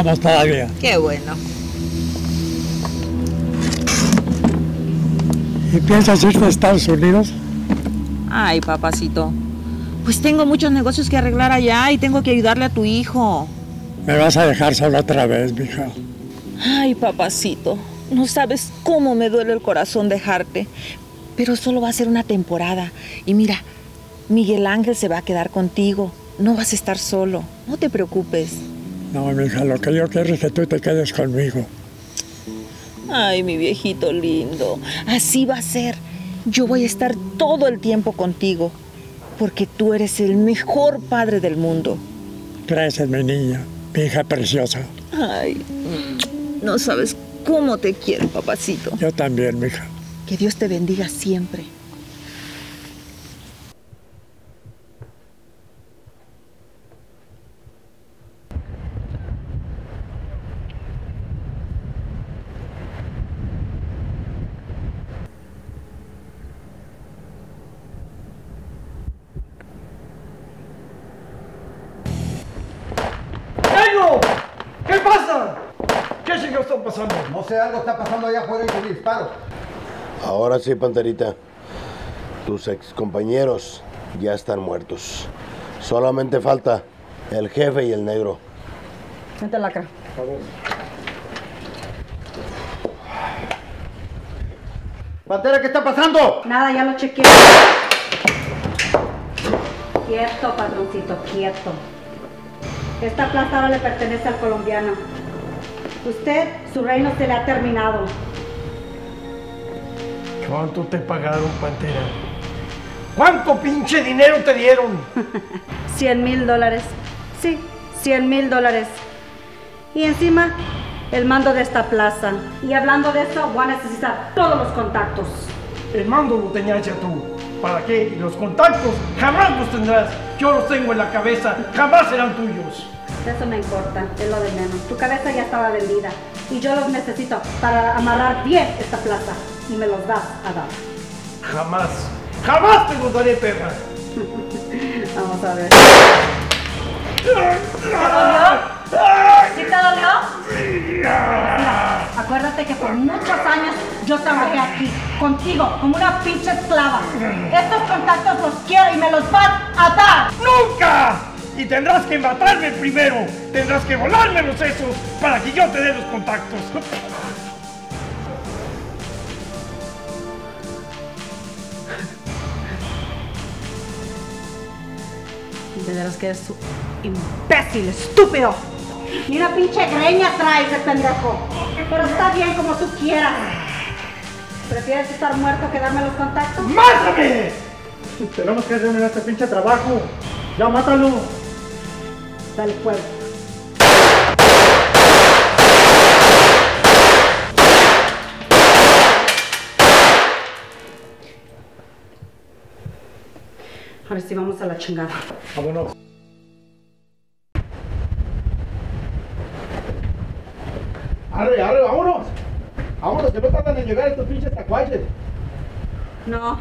estamos todavía. Qué bueno. ¿Y piensas irte a Estados Unidos? Ay, papacito. Pues tengo muchos negocios que arreglar allá y tengo que ayudarle a tu hijo. Me vas a dejar solo otra vez, mija. Ay, papacito. No sabes cómo me duele el corazón dejarte. Pero solo va a ser una temporada. Y mira, Miguel Ángel se va a quedar contigo. No vas a estar solo. No te preocupes. No, mija, lo que yo quiero es que tú te quedes conmigo. Ay, mi viejito lindo. Así va a ser. Yo voy a estar todo el tiempo contigo. Porque tú eres el mejor padre del mundo. Gracias, mi niña, mi hija preciosa. Ay, no sabes cómo te quiero, papacito. Yo también, mija. Que Dios te bendiga siempre. ¡Negro! ¿Qué pasa? ¿Qué chingados está pasando? No sé, algo está pasando allá afuera y se disparo. Ahora sí, Panterita. Tus ex compañeros ya están muertos. Solamente falta el jefe y el negro. Vente lacra. Pantera, ¿qué está pasando? Nada, ya lo chequeé. Quieto, patroncito, quieto. Esta plaza ahora le pertenece al colombiano. Usted, su reino se le ha terminado. ¿Cuánto te pagaron, Pantera? ¿Cuánto pinche dinero te dieron? 100 mil dólares. Sí, 100 mil dólares. Y encima, el mando de esta plaza. Y hablando de eso, voy a necesitar todos los contactos. El mando lo tenías ya tú. ¿Para qué? Y los contactos jamás los tendrás. Yo los tengo en la cabeza, jamás serán tuyos. Eso me importa, es lo de menos. Tu cabeza ya estaba vendida. Y yo los necesito para amarrar bien esta plaza. Y me los das a dar. Jamás, jamás te los daré, perra. Vamos a ver. ¿Te ¿Sí te dolió? Mira, acuérdate que por muchos años yo trabajé aquí, contigo, como una pinche esclava. Estos contactos los quiero y me los vas a tendrás que matarme primero. Tendrás que volarme los sesos para que yo te dé los contactos. Veras que eres un imbécil, estúpido. Ni una pinche greña traes, el pendejo. Pero está bien como tú quieras. ¿Prefieres estar muerto que darme los contactos? ¡Mátame! Tenemos que terminar este pinche trabajo. Ya mátalo. Fuego. Ahora sí vamos a la chingada. Vámonos. Arre, arre, vámonos. Vámonos, que no tardan en llegar estos pinches tacuaches. No.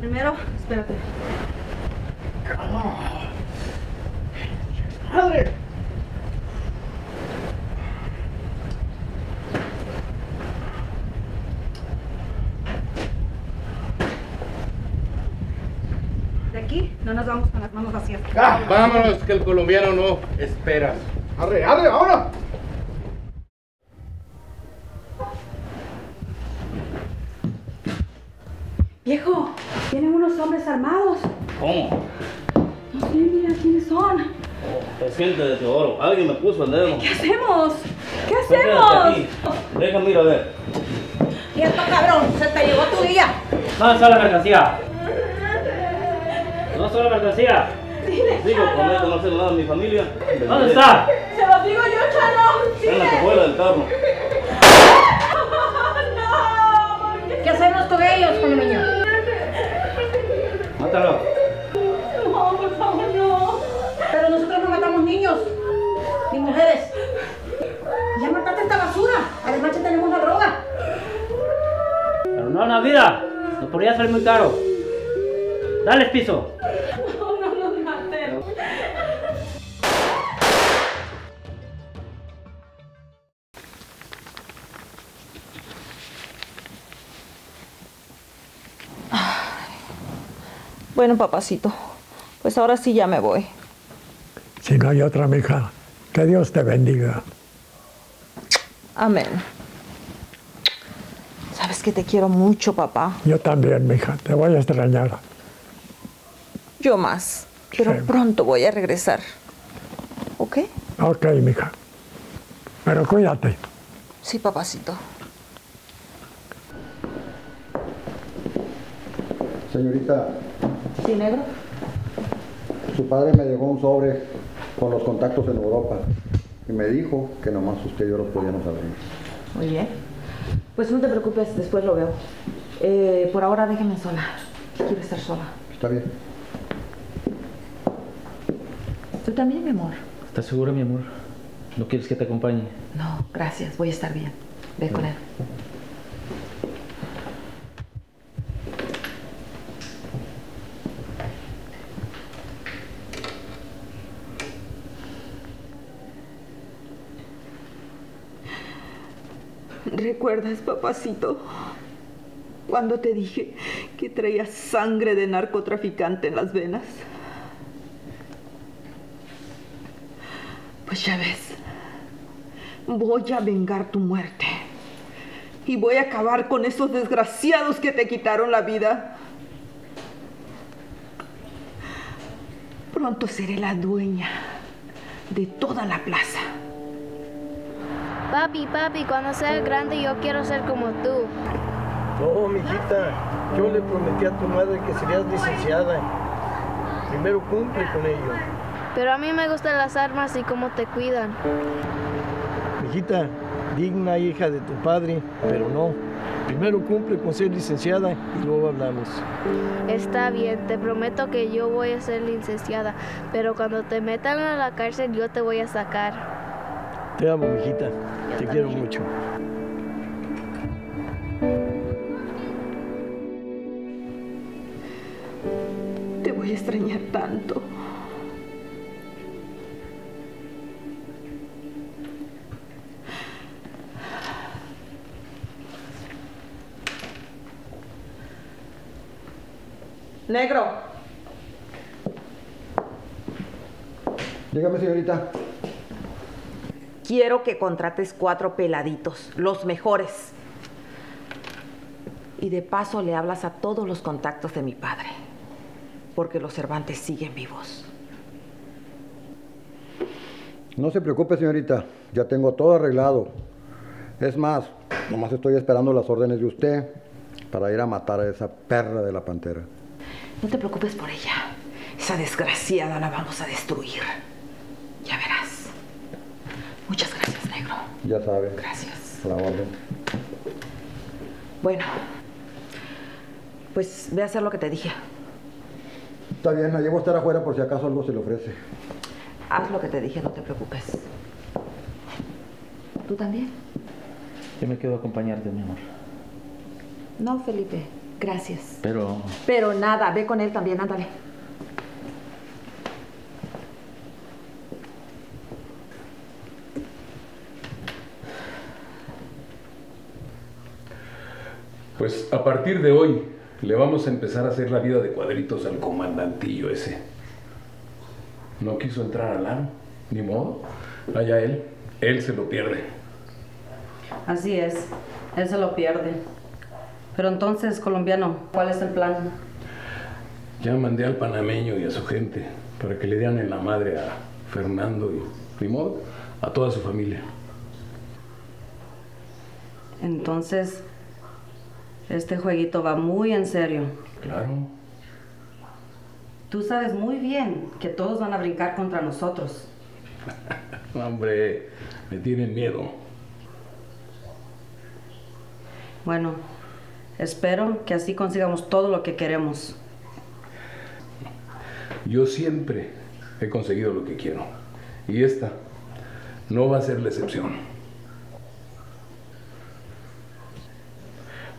Primero, espérate. ¡Madre! De aquí no nos vamos con las manos vacías. Ah, Vámonos, que el colombiano no espera. ¡Arre, arre, vámonos! Viejo, vienen unos hombres armados. ¿Cómo? No sé, mira quiénes son. Es gente de Teodoro. Alguien me puso el dedo. ¿Qué hacemos? ¿Qué hacemos? aquí. Déjame ir a ver. Quieto, cabrón, se te llegó tu día. ¿Dónde está la mercancía? ¿Dónde está la mercancía? Digo, prometo no hacer nada a mi familia. ¿Dónde está? Se los digo yo, Chano. Está en la cajuela del carro. ¿Qué hacemos con ellos, con el niño? Mátalo. No, por favor, no niños, ni mujeres. Ya mataste esta basura, además ya tenemos la droga. Pero no, Navira, nos podría ser muy caro. Dale piso. No, no nos maten. Bueno, papacito, pues ahora sí ya me voy. Si no hay otra, mija, que Dios te bendiga. Amén. Sabes que te quiero mucho, papá. Yo también, mija, te voy a extrañar. Yo más. Pero Sí. pronto voy a regresar. ¿Ok? Ok, mija. Pero cuídate. Sí, papacito. Señorita, ¿Sí, negro? su padre me dejó un sobre con los contactos en Europa y me dijo que nomás usted y yo los podíamos abrir. Muy bien. Pues no te preocupes, después lo veo. Eh, por ahora déjeme sola. Quiero estar sola. ¿Está bien? ¿Tú también, mi amor? ¿Estás segura, mi amor? ¿No quieres que te acompañe? No, gracias. Voy a estar bien. Ve con él. ¿Recuerdas, papacito? Cuando te dije que traías sangre de narcotraficante en las venas. Pues ya ves, voy a vengar tu muerte. Y voy a acabar con esos desgraciados que te quitaron la vida. Pronto seré la dueña de toda la plaza. Papi, papi, cuando sea grande yo quiero ser como tú. No, mijita, yo le prometí a tu madre que serías licenciada. Primero cumple con ello. Pero a mí me gustan las armas y cómo te cuidan. Mijita, digna hija de tu padre, pero no. Primero cumple con ser licenciada y luego hablamos. Está bien, te prometo que yo voy a ser licenciada, pero cuando te metan a la cárcel yo te voy a sacar. Te amo, mijita. Yo Te quiero mucho. Te voy a extrañar tanto. Negro, Dígame, señorita. Quiero que contrates cuatro peladitos, los mejores. Y de paso le hablas a todos los contactos de mi padre, porque los Cervantes siguen vivos. No se preocupe, señorita. Ya tengo todo arreglado. Es más, nomás estoy esperando las órdenes de usted para ir a matar a esa perra de la pantera. No te preocupes por ella. Esa desgraciada la vamos a destruir. Ya verás. Muchas gracias, negro. Ya sabe. Gracias. A la orden. Bueno, pues ve a hacer lo que te dije. Está bien, la llevo a estar afuera por si acaso algo se le ofrece. Haz lo que te dije, no te preocupes. ¿Tú también? Yo me quedo a acompañarte, mi amor. No, Felipe. Gracias. Pero Pero nada, ve con él también, ándale. Pues a partir de hoy le vamos a empezar a hacer la vida de cuadritos al comandantillo ese. No quiso entrar al aro, ni modo. Allá él, él se lo pierde. Así es, él se lo pierde. Pero entonces, colombiano, ¿cuál es el plan? Ya mandé al panameño y a su gente para que le dieran en la madre a Fernando y, ni modo, a toda su familia. Entonces, este jueguito va muy en serio. Claro. Tú sabes muy bien que todos van a brincar contra nosotros. Hombre, me tienen miedo. Bueno, espero que así consigamos todo lo que queremos. Yo siempre he conseguido lo que quiero. Y esta no va a ser la excepción.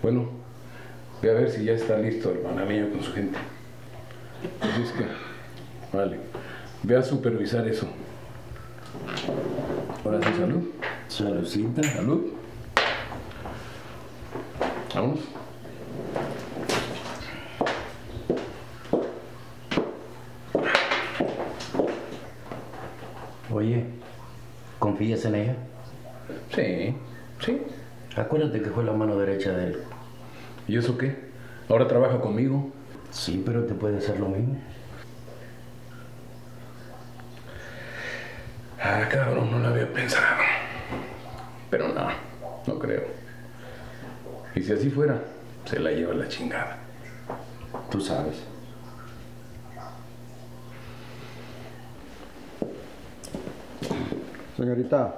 Bueno, Ve a ver si ya está listo el panameño con su gente. Así es que, vale. Ve a supervisar eso. Ahora sí, salud. Saludcita. Salud. Vamos. Oye, ¿confías en ella? Sí, sí. Acuérdate que fue la mano derecha de él ¿Y eso qué? ¿Ahora trabaja conmigo? Sí, pero te puede hacer lo mismo. Ah, cabrón, no lo había pensado. Pero no, no creo. Y si así fuera, se la lleva la chingada. Tú sabes. Señorita,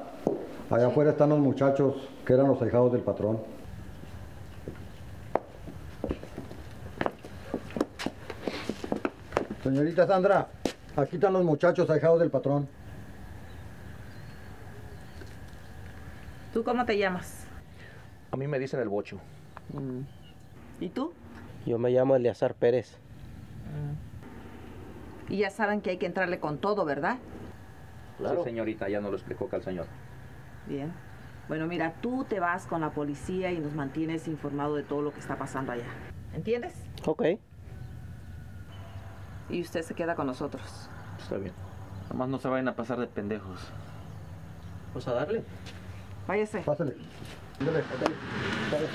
allá afuera están los muchachos que eran los ahijados del patrón. Señorita Sandra, aquí están los muchachos ahijados del patrón. ¿Tú cómo te llamas? A mí me dicen el bocho. ¿Y tú? Yo me llamo Eleazar Pérez. Y ya saben que hay que entrarle con todo, ¿verdad? Sí, señorita, ya nos lo explicó acá el señor. Bien. Bueno, mira, tú te vas con la policía y nos mantienes informado de todo lo que está pasando allá. ¿Entiendes? Ok, Y usted se queda con nosotros. está bien. Nomás no se vayan a pasar de pendejos. Pues a darle. Váyase. Pásale. Ándale, ándale, ándale.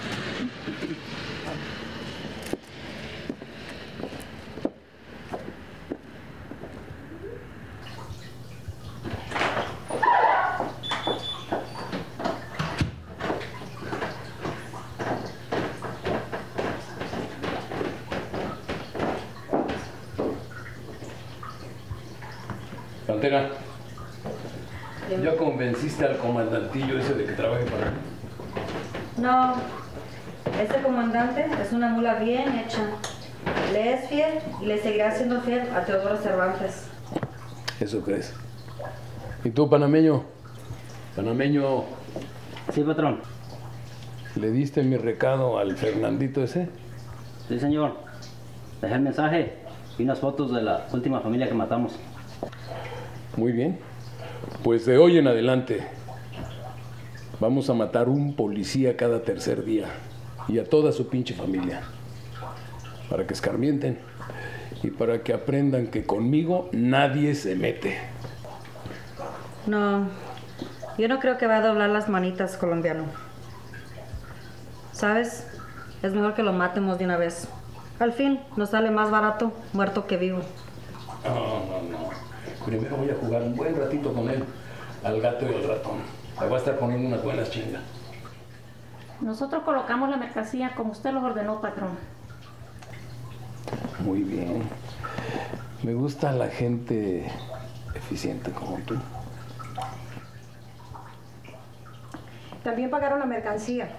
Pantera, ¿ya convenciste al comandantillo ese de que trabaje para mí? No, este comandante es una mula bien hecha. Le es fiel y le seguirá siendo fiel a Teodoro Cervantes. ¿Eso crees? ¿Y tú, panameño? Panameño, Sí, patrón. ¿le diste mi recado al Fernandito ese? Sí, señor. Dejé el mensaje y unas fotos de la última familia que matamos. Muy bien. Pues de hoy en adelante vamos a matar un policía cada tercer día y a toda su pinche familia. Para que escarmienten y para que aprendan que conmigo nadie se mete. No, yo no creo que va a doblar las manitas, colombiano. ¿Sabes? Es mejor que lo matemos de una vez. Al fin, nos sale más barato muerto que vivo. No, no, no. Primero voy a jugar un buen ratito con él, al gato y al ratón. Le voy a estar poniendo unas buenas chingas. Nosotros colocamos la mercancía como usted lo ordenó, patrón. Muy bien. Me gusta la gente eficiente como tú. También pagaron la mercancía.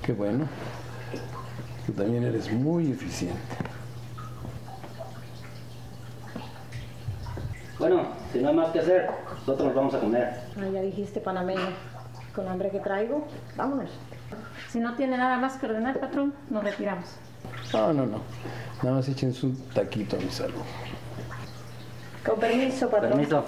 Qué bueno. Tú también eres muy eficiente. Bueno, si no hay más que hacer, nosotros nos vamos a comer. Ah, ya dijiste, panameño. Con hambre que traigo, vámonos. Si no tiene nada más que ordenar, patrón, nos retiramos. No, no, no. Nada más echen su taquito a mi salud. Con permiso, patrón. Permiso.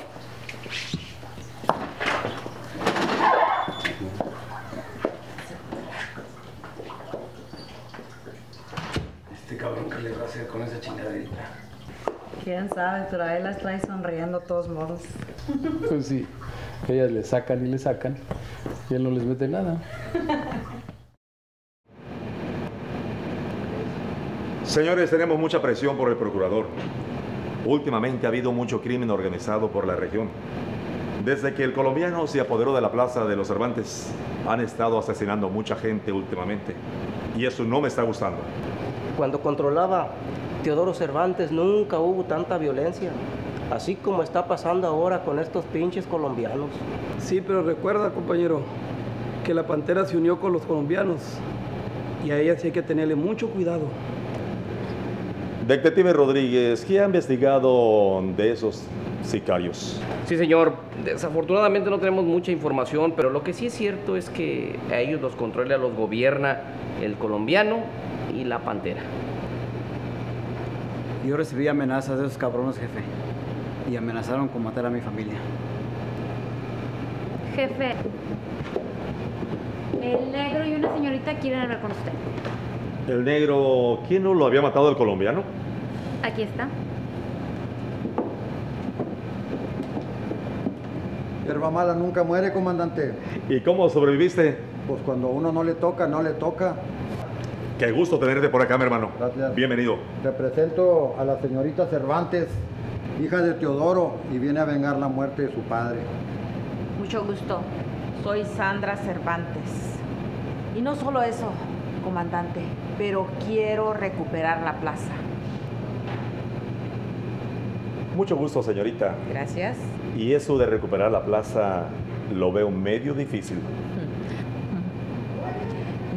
Este cabrón que le va a hacer con esa chingaderita. Quién sabe, pero a él las trae sonriendo de todos modos. Pues sí, ellas le sacan y le sacan y él no les mete nada. Señores, tenemos mucha presión por el procurador. Últimamente ha habido mucho crimen organizado por la región. Desde que el colombiano se apoderó de la plaza de los Cervantes, han estado asesinando mucha gente últimamente. Y eso no me está gustando. Cuando controlaba Teodoro Cervantes nunca hubo tanta violencia. Así como está pasando ahora con estos pinches colombianos. Sí, pero recuerda, compañero, que la pantera se unió con los colombianos. Y a ella sí hay que tenerle mucho cuidado. Detective Rodríguez, ¿qué ha investigado de esos sicarios? Sí, señor. Desafortunadamente no tenemos mucha información, pero lo que sí es cierto es que a ellos los controla, los gobierna el colombiano y la pantera. Yo recibí amenazas de esos cabrones, jefe. Y amenazaron con matar a mi familia. Jefe, el negro y una señorita quieren hablar con usted. El negro, ¿quién no lo había matado el colombiano? Aquí está. Hierba mala nunca muere, comandante. ¿Y cómo sobreviviste? Pues cuando a uno no le toca, no le toca. Qué gusto tenerte por acá, mi hermano. Gracias. Bienvenido. Te presento a la señorita Cervantes, hija de Teodoro, y viene a vengar la muerte de su padre. Mucho gusto. Soy Sandra Cervantes. Y no solo eso, comandante, pero quiero recuperar la plaza. Mucho gusto, señorita. Gracias. Y eso de recuperar la plaza lo veo medio difícil.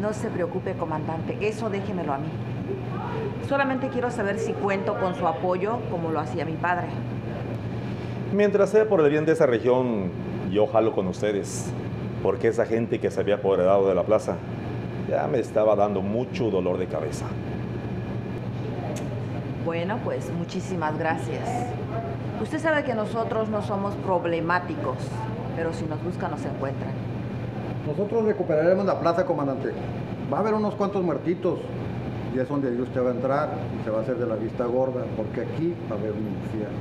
No se preocupe, comandante, eso déjemelo a mí. Solamente quiero saber si cuento con su apoyo como lo hacía mi padre. Mientras sea por el bien de esa región, yo jalo con ustedes. Porque esa gente que se había apoderado de la plaza ya me estaba dando mucho dolor de cabeza. Bueno, pues muchísimas gracias. Usted sabe que nosotros no somos problemáticos, pero si nos buscan nos encuentran. Nosotros recuperaremos la plaza, comandante. Va a haber unos cuantos muertitos. Y es donde usted va a entrar y se va a hacer de la vista gorda, porque aquí va a haber un infierno.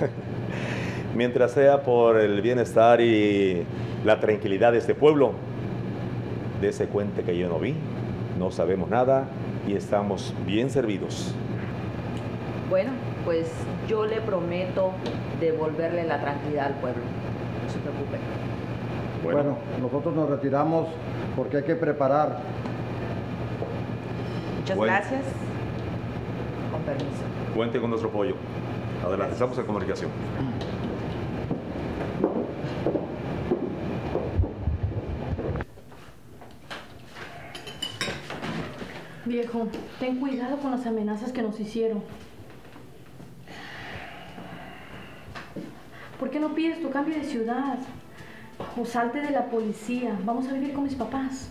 Mientras sea por el bienestar y la tranquilidad de este pueblo, de ese cuente que yo no vi, no sabemos nada y estamos bien servidos. Bueno, pues yo le prometo devolverle la tranquilidad al pueblo. No se preocupe. Bueno, nosotros nos retiramos porque hay que preparar. Muchas Bueno. gracias. Con permiso. Cuente con nuestro apoyo. Adelante, estamos en comunicación. Viejo, ten cuidado con las amenazas que nos hicieron. ¿Por qué no pides tu cambio de ciudad? O salte de la policía. Vamos a vivir con mis papás.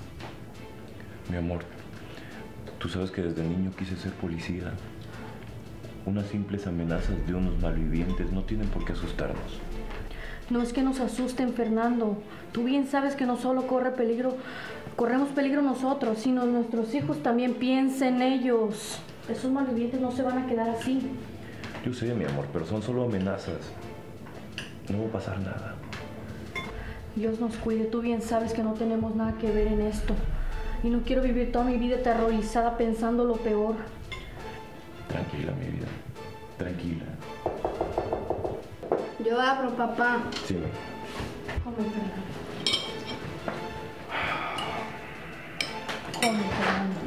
Mi amor, tú sabes que desde niño quise ser policía. Unas simples amenazas de unos malvivientes no tienen por qué asustarnos. No es que nos asusten, Fernando. Tú bien sabes que no solo corre peligro, corremos peligro nosotros, sino nuestros hijos también piensen en ellos. Esos malvivientes no se van a quedar así. Yo sé, mi amor, pero son solo amenazas. No va a pasar nada. Dios nos cuide, tú bien sabes que no tenemos nada que ver en esto. Y no quiero vivir toda mi vida aterrorizada pensando lo peor. Tranquila, mi vida. Tranquila. Yo abro, papá. Sí. Come, Fernando. Come, Fernando.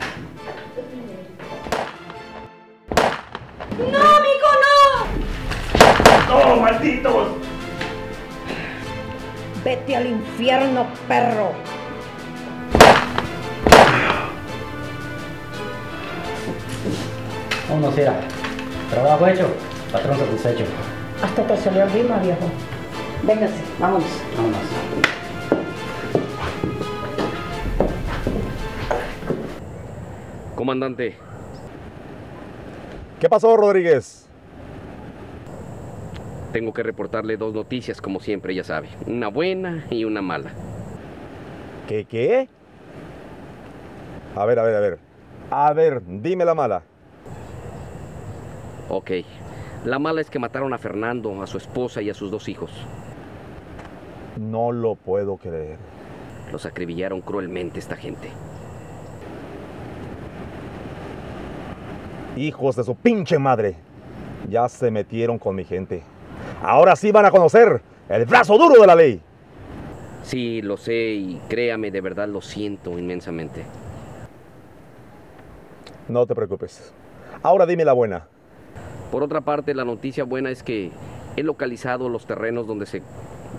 ¡No, amigo, no! ¡No, malditos! Vete al infierno, perro. Vámonos, Ira. Trabajo hecho, patrón satisfecho. Hasta te salió rima, viejo. Véngase, vámonos. Vámonos. Comandante, ¿Qué pasó, Rodríguez? Tengo que reportarle dos noticias, como siempre, ya sabe. Una buena y una mala. ¿Qué qué? A ver, a ver, a ver. A ver, dime la mala. Ok. La mala es que mataron a Fernando, a su esposa y a sus dos hijos. No lo puedo creer. Los acribillaron cruelmente esta gente. Hijos de su pinche madre. Ya se metieron con mi gente. Ahora sí van a conocer el brazo duro de la ley. Sí, lo sé y créame, de verdad lo siento inmensamente. No te preocupes. Ahora dime la buena. Por otra parte, la noticia buena es que he localizado los terrenos donde se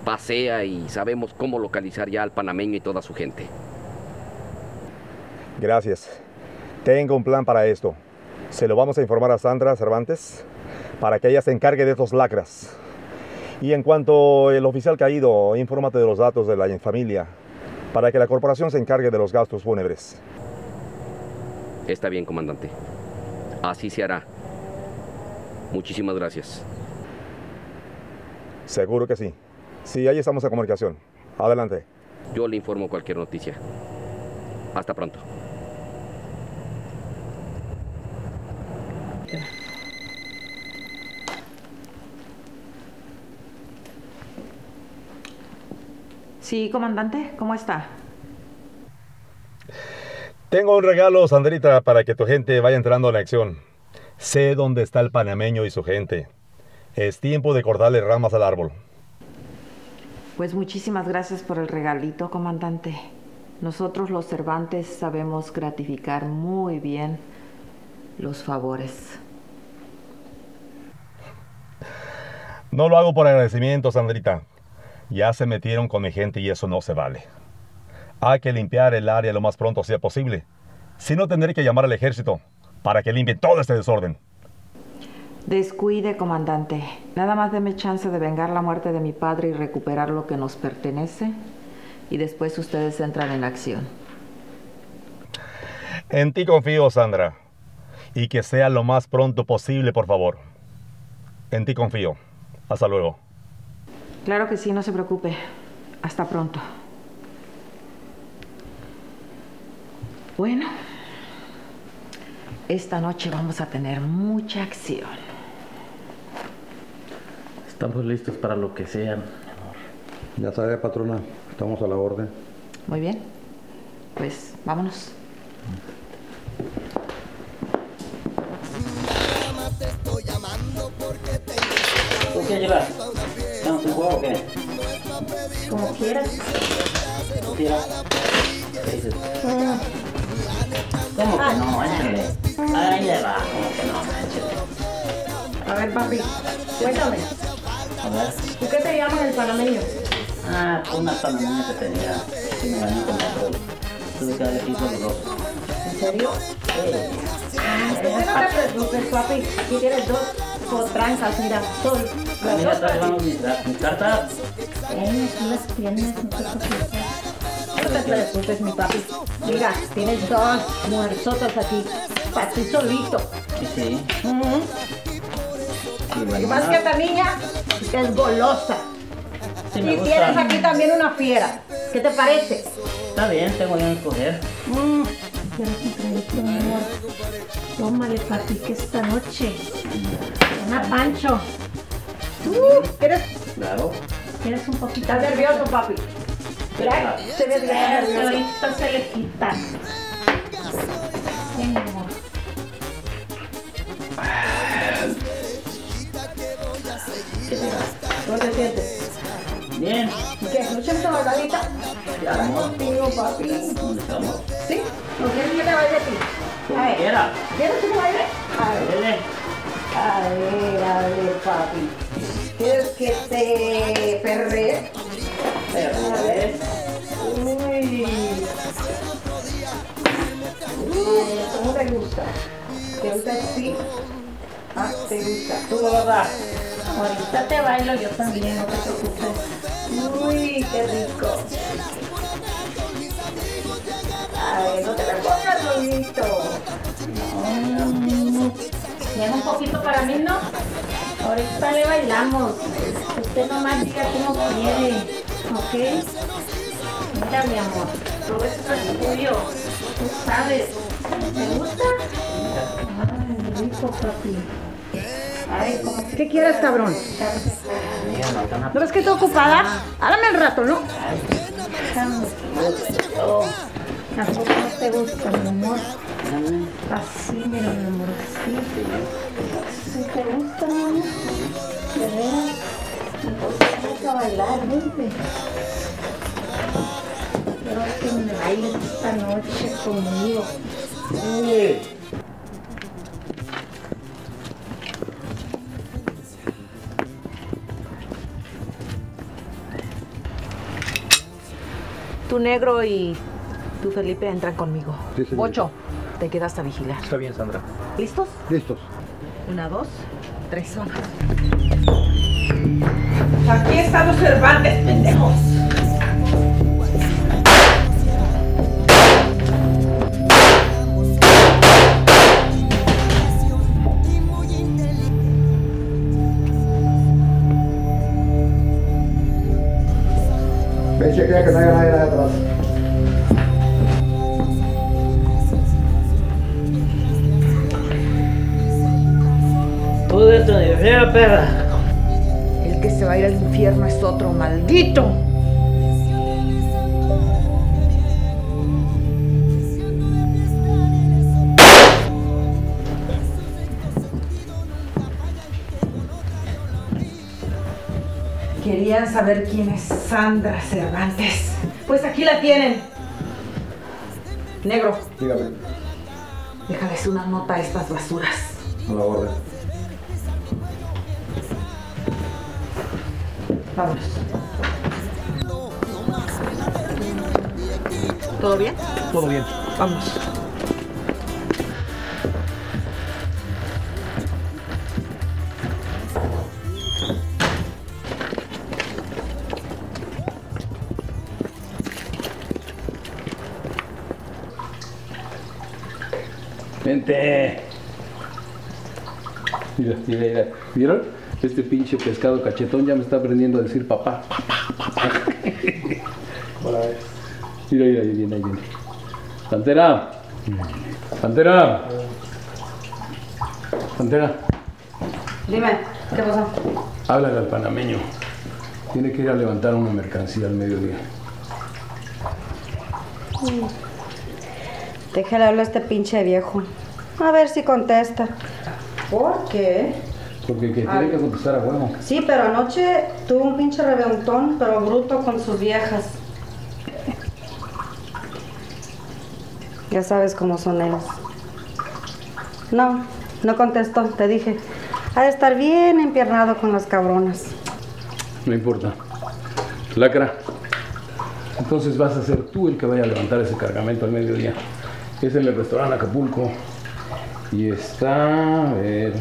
pasea y sabemos cómo localizar ya al panameño y toda su gente. Gracias. Tengo un plan para esto. Se lo vamos a informar a Sandra Cervantes para que ella se encargue de estos lacras. Y en cuanto el oficial caído, infórmate de los datos de la familia para que la corporación se encargue de los gastos fúnebres. Está bien, comandante. Así se hará. Muchísimas gracias. Seguro que sí. Sí, ahí estamos en comunicación. Adelante. Yo le informo cualquier noticia. Hasta pronto. Sí, comandante, ¿cómo está? Tengo un regalo, Sandrita, para que tu gente vaya entrando en acción. Sé dónde está el panameño y su gente. Es tiempo de cortarle ramas al árbol. Pues muchísimas gracias por el regalito, comandante. Nosotros los Cervantes sabemos gratificar muy bien los favores. No lo hago por agradecimiento, Sandrita. Ya se metieron con mi gente y eso no se vale. Hay que limpiar el área lo más pronto sea posible. Si no, tendré que llamar al ejército para que limpie todo este desorden. Descuide, comandante. Nada más deme chance de vengar la muerte de mi padre y recuperar lo que nos pertenece. Y después ustedes entran en acción. En ti confío, Sandra. Y que sea lo más pronto posible, por favor. En ti confío. Hasta luego. Claro que sí, no se preocupe. Hasta pronto. Bueno, esta noche vamos a tener mucha acción. Estamos listos para lo que sean. Ya sabe, patrona, estamos a la orden. Muy bien. Pues vámonos. ¿Estamos en juego o qué? Como quieras. ¿Tú quieras? ¿Qué dices? ¿Cómo que no? Échale. Ahí le va. ¿Cómo que no? Échale. A ver, papi, cuéntame. A ver. ¿Tú qué te llamas el panameño? Ah, una panameña que tenía. Que me bañé con otro. Tuve que darle piso a los dos. ¿En serio? Ah, es que no te preocupes, papi. Aquí tienes dos potranzas, mira, son Ah, Mira, está llevando mis, mis cartas. Eh, aquí las tienes, no te preocupes, mi papi. Mira, tienes dos muerzotas aquí. Para ti solito. Sí, sí. Ujú. Y Y bueno, más que esta niña es golosa. Sí, y tienes aquí también una fiera. ¿Qué te parece? Está bien, tengo que escoger. Mm. Amor. Tómale, papi, que esta noche. Una pancho. Uh, ¿quieres, Claro. ¿Quieres un poquito? ¿Estás nervioso, papi? Mira, se ve bien nervioso. Ahorita se le quita. ¿Cómo te sientes? Bien. ¿Qué? ¿No echamos bailadita? Ya, amor. contigo, papi. ¿Dónde estamos? ¿Sí? ¿No quieres que te baile a ti? A ver. ¿Quieres que te baile? A ver. A ver, a ver, papi. ¿Quieres que te perre? A ver. Uy. Uy, ¿Cómo te gusta? ¿Te gusta así? Ah, ¿te gusta? Tú me vas. Ahorita te bailo yo también, no te preocupes. Uy, qué rico. A ver, no te me pongas bonito. ¿Tiene un poquito para mí, no? Ahorita le bailamos. Usted nomás diga cómo quiere. ¿Ok? Mira, mi amor. Todo esto es tuyo. Tú sabes. ¿Te gusta? Ay, rico, papi. Ay, ¿cómo- ¿qué quieres, cabrón? ¿No ves que estoy ocupada? Háblame al rato, ¿no? Tampoco no te gusta, mi amor. Así, mira, mi amor, así. ¿Sí te gusta, mi amor? ¿De veras? Entonces a bailar, vente. Quiero que me bailes esta noche conmigo. Tu negro y tu Felipe entran conmigo. Sí. Ocho, te quedas a vigilar. Está bien, Sandra. ¿Listos? Listos. Una, dos, tres, vamos. Aquí están los Cervantes, pendejos. Querían saber quién es Sandra Cervantes. Pues aquí la tienen. Negro, Dígame, déjales una nota a estas basuras. a la orden. Vámonos. ¿Todo bien? Todo bien. Vamos. Vente. Mira, mira, mira. ¿Vieron? Este pinche pescado cachetón ya me está aprendiendo a decir papá. Papá, papá. Mira, mira, ahí viene, ahí viene. Pantera. Pantera. Pantera. Dime, ¿qué pasó? Háblale al panameño. Tiene que ir a levantar una mercancía al mediodía. Déjale hablar a este pinche viejo. A ver si contesta. ¿Por qué? Porque que tiene que contestar a huevo. Sí, pero anoche tuvo un pinche reventón, pero bruto con sus viejas. Ya sabes cómo son ellos. No, no contestó, te dije. Ha de estar bien empiernado con las cabronas. No importa. Lacra. Entonces vas a ser tú el que vaya a levantar ese cargamento al mediodía. Es en el restaurante Acapulco. Y está. A ver.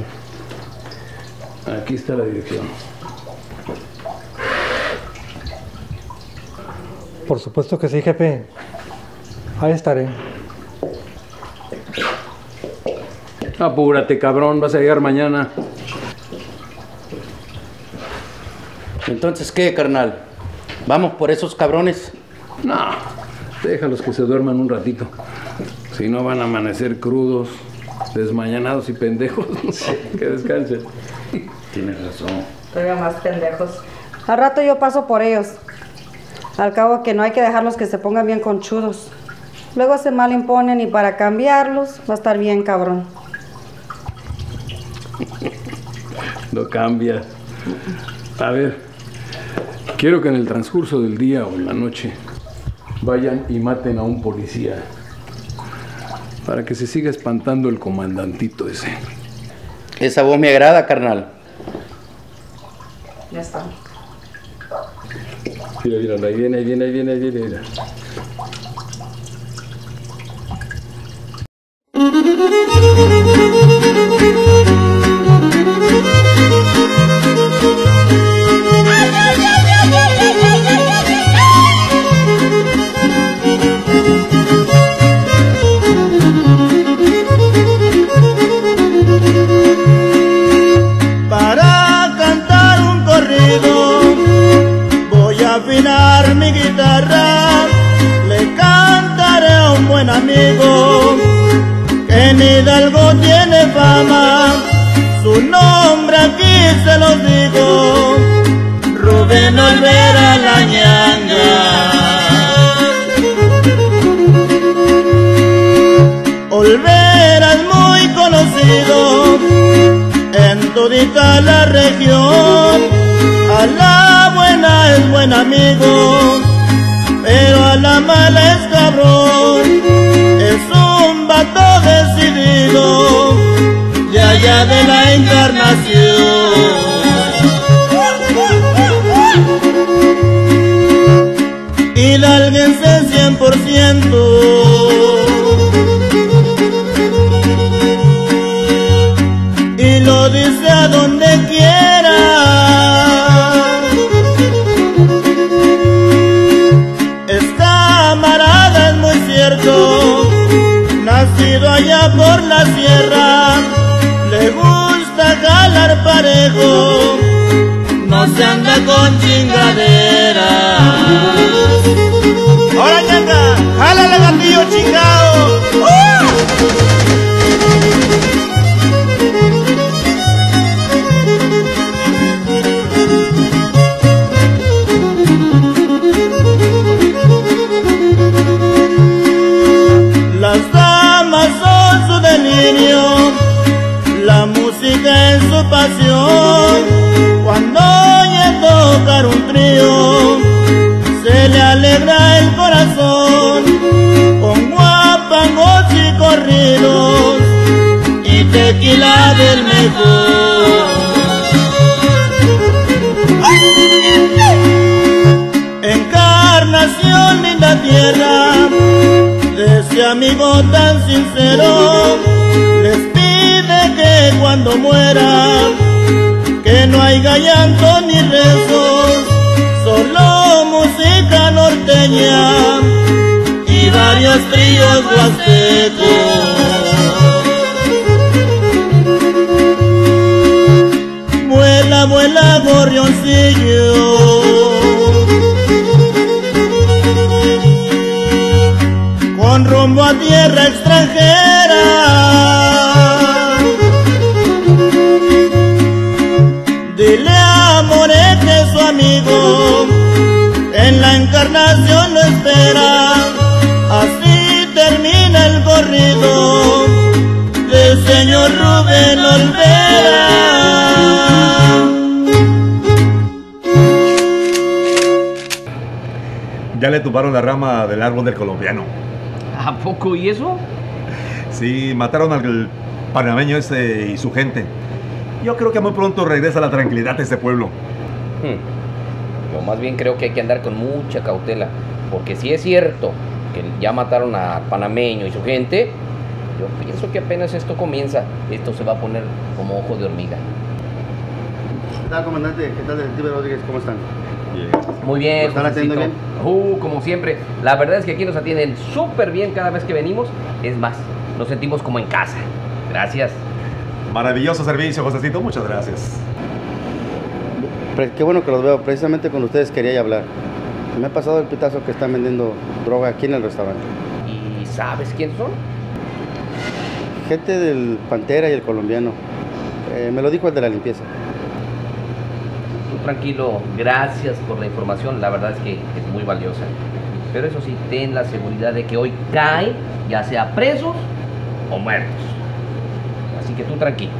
Aquí está la dirección. Por supuesto que sí, jefe. Ahí estaré. Apúrate, cabrón. Vas a llegar mañana. Entonces, ¿qué, carnal? ¿Vamos por esos cabrones? No. Déjalos que se duerman un ratito. Si no van a amanecer crudos, desmañanados y pendejos. que descansen. Tienes razón. Todavía más pendejos. Al rato yo paso por ellos. Al cabo que no hay que dejarlos que se pongan bien conchudos. Luego se mal imponen y para cambiarlos va a estar bien cabrón. No cambia. A ver, quiero que en el transcurso del día o en la noche vayan y maten a un policía. Para que se siga espantando el comandantito ese. Esa voz me agrada, carnal. Ya está. Mira, mira, ahí viene, ahí viene, ahí viene, ahí viene. Mira. Su nombre aquí se lo digo, Rubén Olvera la ñanga. Olvera es muy conocido en todita la región. A la buena es buen amigo, pero a la mala es Hidalguense cien por ciento. y lo dice a donde quiera. Es camarada, es muy cierto, nacido allá por la sierra, le gusta jalar parejo, no se anda con chingaderas. Pasión. Cuando oyen tocar un trío, se le alegra el corazón con guapangos y corridos y tequila del mejor. Encarnación linda tierra, de ese amigo tan sincero, cuando muera, que no haya llanto ni rezos, solo música norteña y varios tríos huastecos. Le tumbaron la rama del árbol del colombiano. ¿A poco y eso? Sí, mataron al panameño ese y su gente. Yo creo que muy pronto regresa la tranquilidad de este pueblo. Hmm. Yo más bien creo que hay que andar con mucha cautela, porque si es cierto que ya mataron al panameño y su gente, yo pienso que apenas esto comienza, esto se va a poner como ojo de hormiga. ¿Qué tal, comandante? ¿Qué tal, detective Rodríguez? ¿Cómo están? Muy bien. ¿Lo están atendiendo Josecito. Uh, como siempre. La verdad es que aquí nos atienden súper bien cada vez que venimos. Es más, nos sentimos como en casa. Gracias. Maravilloso servicio, Josecito. Muchas gracias. Qué bueno que los veo. Precisamente con ustedes quería ya hablar. Me ha pasado el pitazo que están vendiendo droga aquí en el restaurante. ¿Y sabes quiénes son? Gente del Pantera y el colombiano. Eh, me lo dijo el de la limpieza. Tranquilo, gracias por la información. La verdad es que es muy valiosa. Pero eso sí, ten la seguridad de que hoy caen, ya sea presos o muertos. Así que tú tranquilo.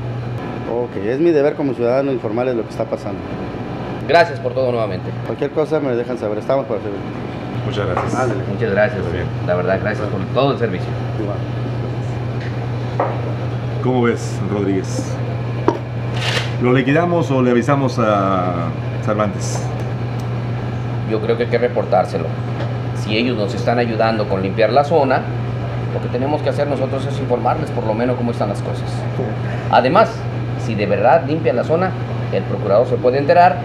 Ok, es mi deber como ciudadano informarles lo que está pasando. Gracias por todo nuevamente. Cualquier cosa me dejan saber. Estamos para servir. Muchas gracias. Ándale. Muchas gracias. La verdad, gracias por todo el servicio. ¿Cómo ves, Rodríguez? ¿Lo liquidamos o le avisamos a Cervantes? Yo creo que hay que reportárselo. Si ellos nos están ayudando con limpiar la zona, lo que tenemos que hacer nosotros es informarles por lo menos cómo están las cosas. Además, si de verdad limpian la zona, el procurador se puede enterar.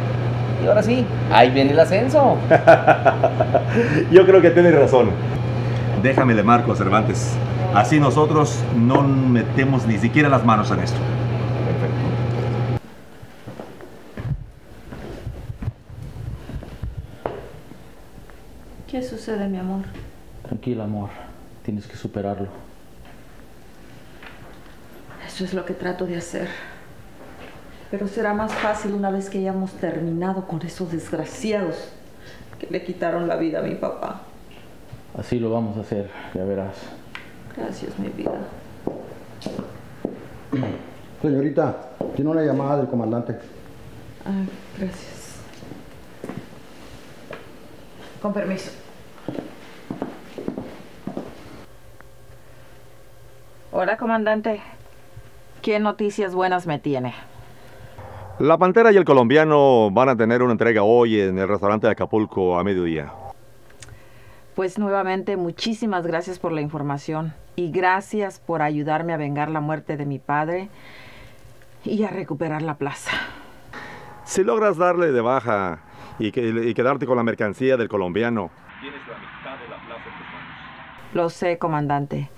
Y ahora sí, ahí viene el ascenso. Yo creo que tienes razón. Déjame le marco a Cervantes. Así nosotros no metemos ni siquiera las manos en esto. ¿Qué sucede, mi amor? Tranquila, amor. Tienes que superarlo. Eso es lo que trato de hacer. Pero será más fácil una vez que hayamos terminado con esos desgraciados que le quitaron la vida a mi papá. Así lo vamos a hacer, ya verás. Gracias, mi vida. Señorita, tiene una llamada del comandante. Ah, gracias. Con permiso. Hola, comandante. ¿Qué noticias buenas me tiene? La Pantera y el colombiano van a tener una entrega hoy en el restaurante de Acapulco a mediodía. Pues nuevamente muchísimas gracias por la información y gracias por ayudarme a vengar la muerte de mi padre y a recuperar la plaza. Si logras darle de baja y, que- y quedarte con la mercancía del colombiano, Lo sé, comandante,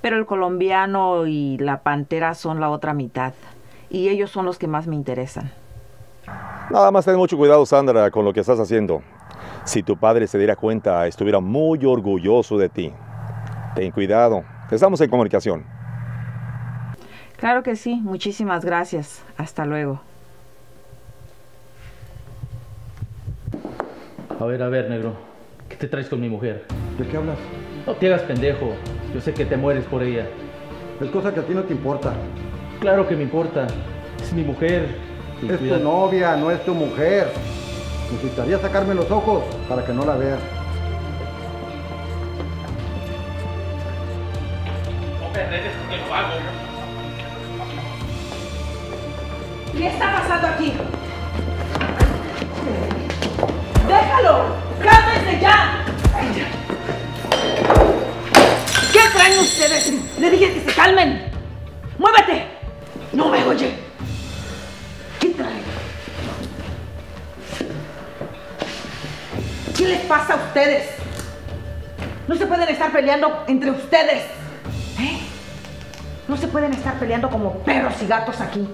pero el colombiano y la pantera son la otra mitad y ellos son los que más me interesan. nada más ten mucho cuidado, Sandra, con lo que estás haciendo. Si tu padre se diera cuenta, estuviera muy orgulloso de ti. Ten cuidado. Estamos en comunicación. Claro que sí, muchísimas gracias. Hasta luego. A ver, a ver, negro. ¿Qué te traes con mi mujer? ¿De qué hablas? No te hagas pendejo. Yo sé que te mueres por ella. Es cosa que a ti no te importa. Claro que me importa. Es mi mujer. Y Es cuida- tu novia, no es tu mujer. Necesitaría sacarme los ojos para que no la vea. No me porque lo hago. ¿Qué está pasando aquí? ¡Déjalo! ¡Cálmense ya! ¿Qué traen ustedes? Le dije que se calmen. ¡Muévete! No me oye. ¿Qué traen? ¿Qué les pasa a ustedes? No se pueden estar peleando entre ustedes. ¿eh? No se pueden estar peleando como perros y gatos aquí.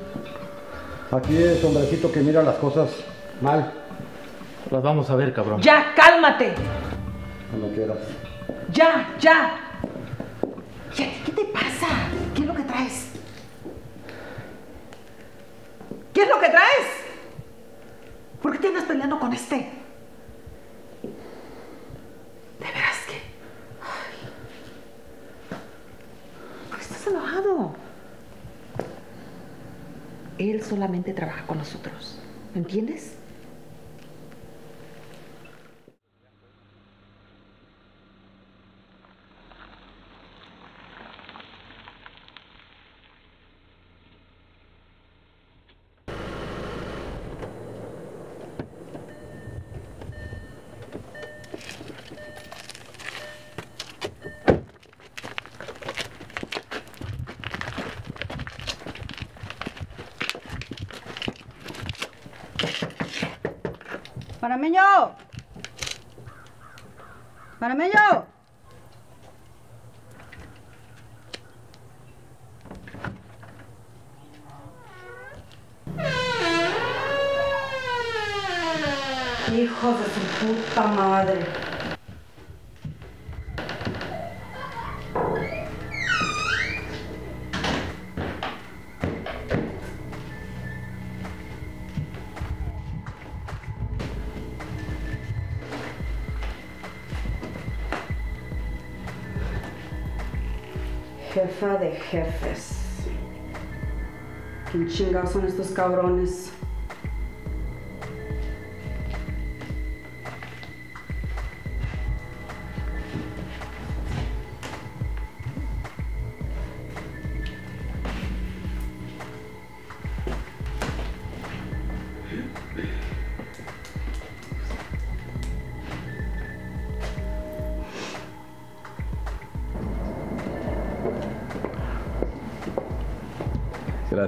Aquí es hombrecito que mira las cosas mal. Las vamos a ver, cabrón. Ya, cálmate. Cuando quieras. Ya, ya. ¿Y a ti qué te pasa? ¿Qué es lo que traes? ¿Qué es lo que traes? ¿Por qué te andas peleando con este? De veras que. ¿Por qué estás enojado? Él solamente trabaja con nosotros. ¿Me entiendes? ¡Panameño! ¡Panameño! Hijos de su puta madre. Jefes. ¿Quién chingados son estos cabrones?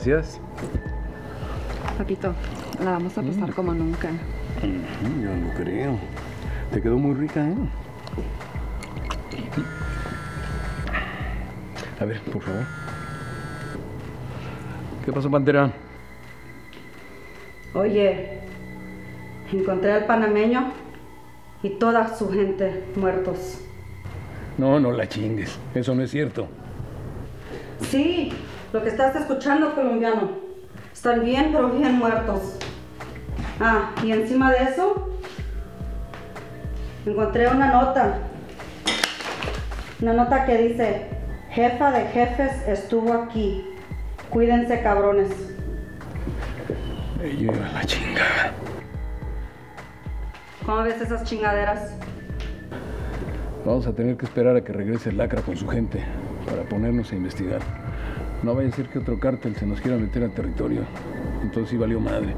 Gracias. Papito, la vamos a pasar como nunca. Ujú, Yo lo creo. Te quedó muy rica, ¿eh? A ver, por favor. ¿Qué pasó, Pantera? Oye, encontré al panameño y toda su gente muertos. No, no la chingues. Eso no es cierto. Sí, lo que estás escuchando, colombiano. Están bien, pero bien muertos. Ah, y encima de eso, encontré una nota. Una nota que dice, jefa de jefes estuvo aquí. Cuídense, cabrones. Yo iba a la chingada. ¿Cómo ves esas chingaderas? Vamos a tener que esperar a que regrese el lacra con su gente para ponernos a investigar. No vaya a ser que otro cártel se nos quiera meter al territorio. Entonces sí valió madre.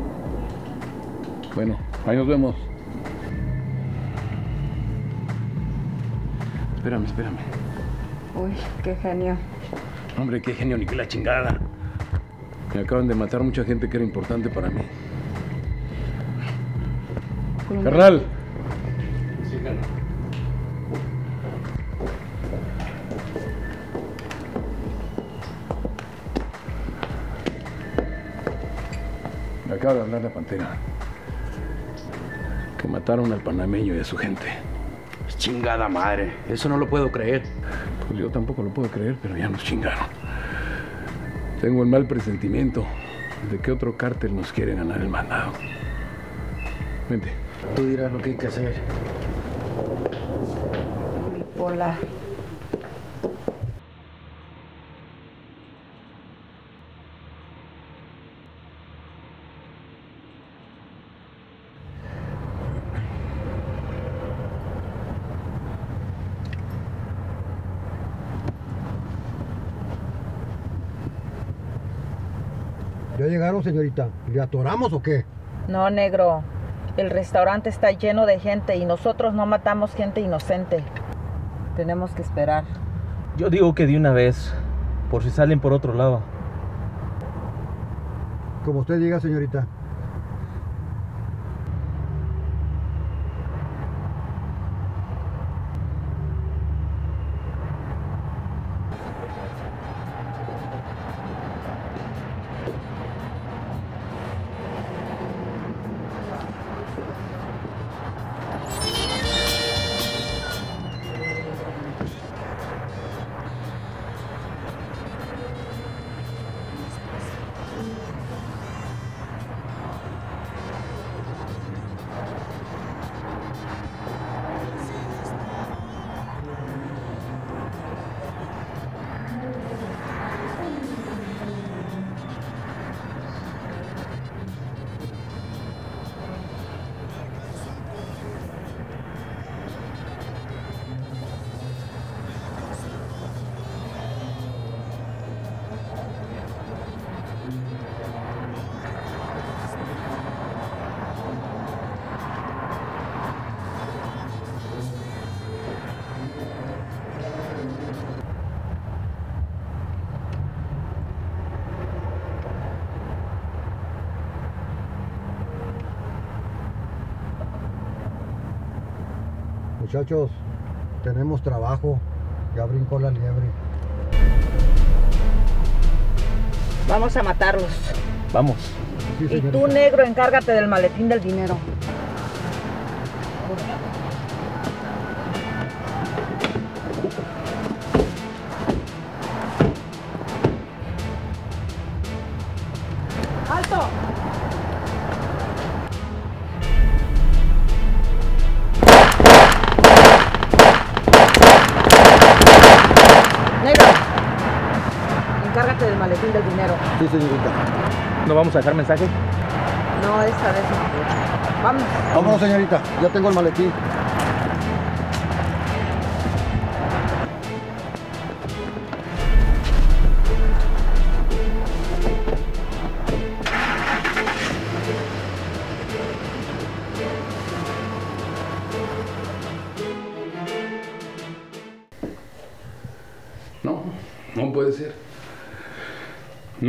Bueno, ahí nos vemos. Espérame, espérame. Uy, qué genio. Hombre, qué genio ni qué la chingada. Me acaban de matar mucha gente que era importante para mí. Carnal. Sí, carnal. Acaba de hablar la pantera. Que mataron al panameño y a su gente. Chingada madre. Eso no lo puedo creer. Pues yo tampoco lo puedo creer, pero ya nos chingaron. Tengo el mal presentimiento de que otro cártel nos quiere ganar el mandado. Vente. Tú dirás lo que hay que hacer. Bipolar. ¿Ya llegaron, señorita? ¿Le atoramos o qué? No, negro. El restaurante está lleno de gente y nosotros no matamos gente inocente. Tenemos que esperar. Yo digo que de una vez, por si salen por otro lado. Como usted diga, señorita. Muchachos, tenemos trabajo. Ya brincó la liebre. Vamos a matarlos. Vamos. y tú, negro, encárgate del maletín del dinero. Vamos a dejar mensaje? No, esta vez no. Vamos. Vámonos, señorita. Ya tengo el maletín.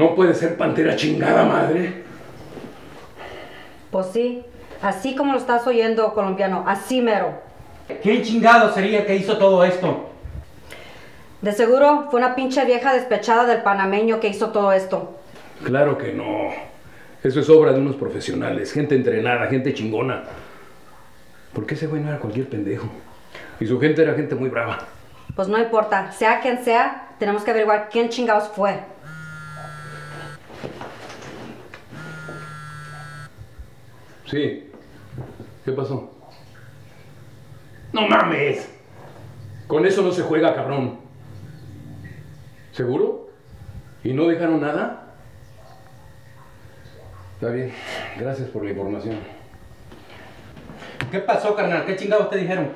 No puede ser pantera chingada madre. Pues sí, así como lo estás oyendo, colombiano, así mero. ¿Quién chingado sería que hizo todo esto? De seguro fue una pinche vieja despechada del panameño que hizo todo esto. Claro que no. Eso es obra de unos profesionales, gente entrenada, gente chingona. Porque ese güey no era cualquier pendejo. Y su gente era gente muy brava. Pues no importa, sea quien sea, tenemos que averiguar quién chingados fue. Sí. ¿Qué pasó? ¡No mames! Con eso no se juega, cabrón. ¿Seguro? ¿Y no dejaron nada? Está bien. Gracias por la información. ¿Qué pasó, carnal? ¿Qué chingados te dijeron?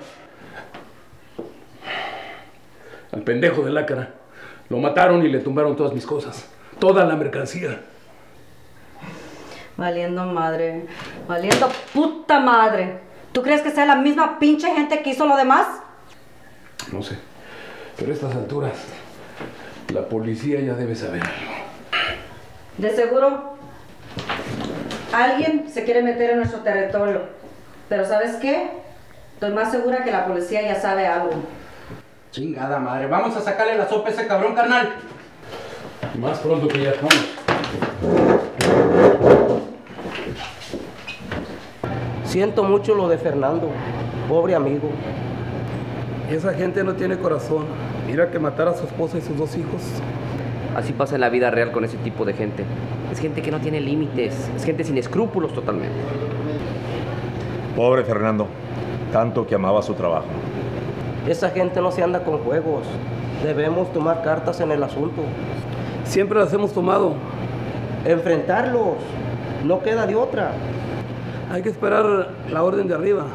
Al pendejo de lácara. Lo mataron y le tumbaron todas mis cosas. Toda la mercancía. Valiendo madre, valiendo puta madre. ¿Tú crees que sea la misma pinche gente que hizo lo demás? No sé. Pero a estas alturas, la policía ya debe saber algo. De seguro, alguien se quiere meter en nuestro territorio. Pero ¿sabes qué? Estoy más segura que la policía ya sabe algo. Chingada madre. Vamos a sacarle la sopa a ese cabrón, carnal. Más pronto que ya estamos. Siento mucho lo de Fernando, pobre amigo. Esa gente no tiene corazón. Mira que matar a su esposa y sus dos hijos. Así pasa en la vida real con ese tipo de gente. Es gente que no tiene límites, es gente sin escrúpulos totalmente. Pobre Fernando, tanto que amaba su trabajo. Esa gente no se anda con juegos. Debemos tomar cartas en el asunto. Siempre las hemos tomado. Enfrentarlos. No queda de otra. Hay que esperar la orden de arriba.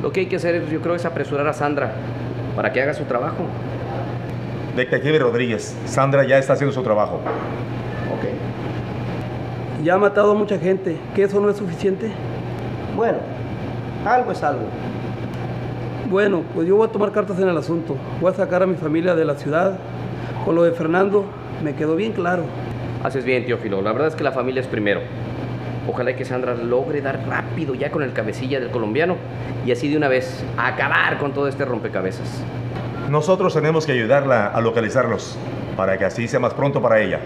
Lo que hay que hacer, yo creo, es apresurar a Sandra para que haga su trabajo. Detective Rodríguez, Sandra ya está haciendo su trabajo. Ya ha matado a mucha gente. ¿Que eso no es suficiente? Bueno, algo es algo. Bueno, pues yo voy a tomar cartas en el asunto. Voy a sacar a mi familia de la ciudad. Con lo de Fernando, me quedó bien claro. Haces bien, Teófilo. La verdad es que la familia es primero. Ojalá que Sandra logre dar rápido ya con el cabecilla del colombiano y así de una vez acabar con todo este rompecabezas. Nosotros tenemos que ayudarla a localizarlos para que así sea más pronto para ella.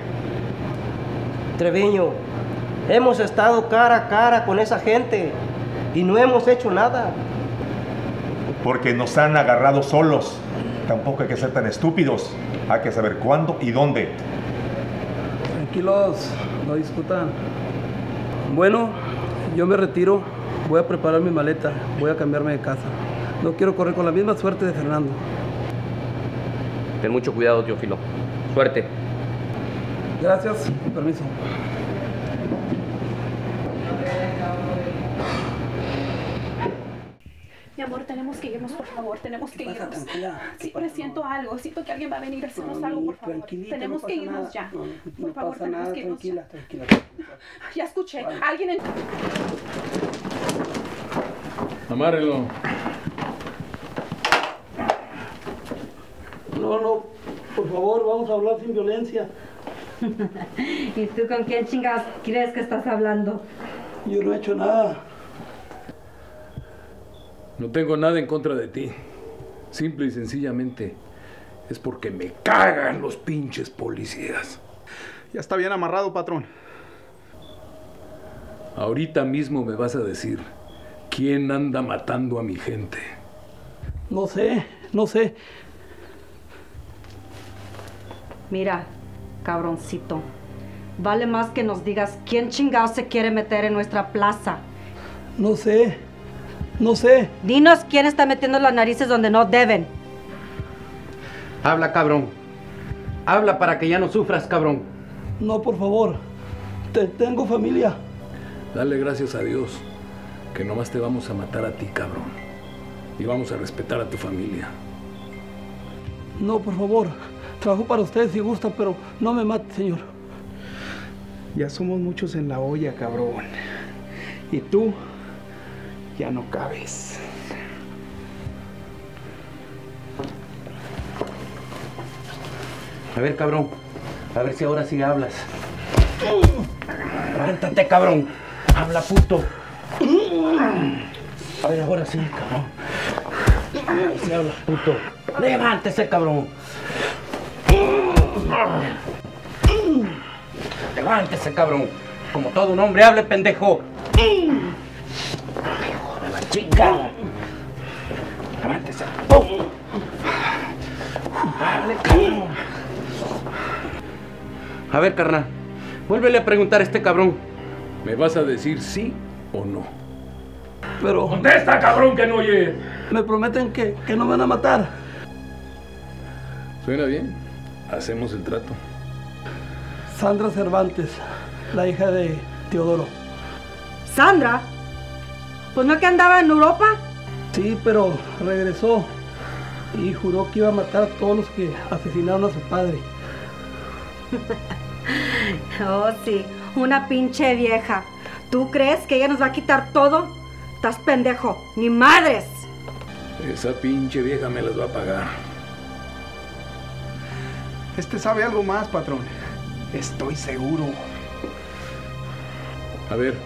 Treviño, hemos estado cara a cara con esa gente y no hemos hecho nada. Porque nos han agarrado solos. Tampoco hay que ser tan estúpidos. Hay que saber cuándo y dónde. Tranquilos, no discutan. Bueno, yo me retiro. Voy a preparar mi maleta. Voy a cambiarme de casa. No quiero correr con la misma suerte de Fernando. Ten mucho cuidado, Teófilo. Suerte. Gracias, con permiso. Amor, tenemos que irnos, por favor, tenemos que irnos. tranquila. Sí, pero siento algo, siento que alguien va a venir a hacernos algo, por favor. Tenemos no que irnos nada. ya. No, no, por no favor, pasa tenemos nada, que irnos tranquila, ya. tranquila. Ya escuché, alguien en... Amárrenlo. No, no, por favor, vamos a hablar sin violencia. ¿Y tú con quién chingas crees que estás hablando? Yo no he hecho nada. No tengo nada en contra de ti. Simple y sencillamente es porque me cagan los pinches policías. Ya está bien amarrado, patrón. Ahorita mismo me vas a decir quién anda matando a mi gente. No sé, no sé. Mira, cabroncito, vale más que nos digas quién chingado se quiere meter en nuestra plaza. No sé, no sé. Dinos quién está metiendo las narices donde no deben. Habla, cabrón. Habla para que ya no sufras, cabrón. No, por favor. Te, tengo familia. Dale gracias a Dios que nomás te vamos a matar a ti, cabrón. Y vamos a respetar a tu familia. No, por favor. Trabajo para ustedes si gusta, pero no me mate, señor. Ya somos muchos en la olla, cabrón. Y tú ya no cabes. A ver, cabrón. A ver si ahora sí hablas. Levántate, cabrón. Habla, puto. A ver, ahora sí, cabrón. A ver si hablas, puto. Levántese, cabrón. Levántese, cabrón. Como todo un hombre hable, pendejo. Chica. Levántese. Hable, cabrón. A ver, carnal. Vuélvele a preguntar a este cabrón. ¿Me vas a decir sí o no? Pero. ¡Contesta, cabrón, que no oye! Me prometen que, que no me van a matar. ¿Suena bien? Hacemos el trato. Sandra Cervantes, la hija de Teodoro. ¿Sandra? ¿Pues no que andaba en Europa? Sí, pero regresó y juró que iba a matar a todos los que asesinaron a su padre. Oh, sí, una pinche vieja. ¿Tú crees que ella nos va a quitar todo? Estás pendejo, ni madres. Esa pinche vieja me las va a pagar. Este sabe algo más, patrón. Estoy seguro. A ver,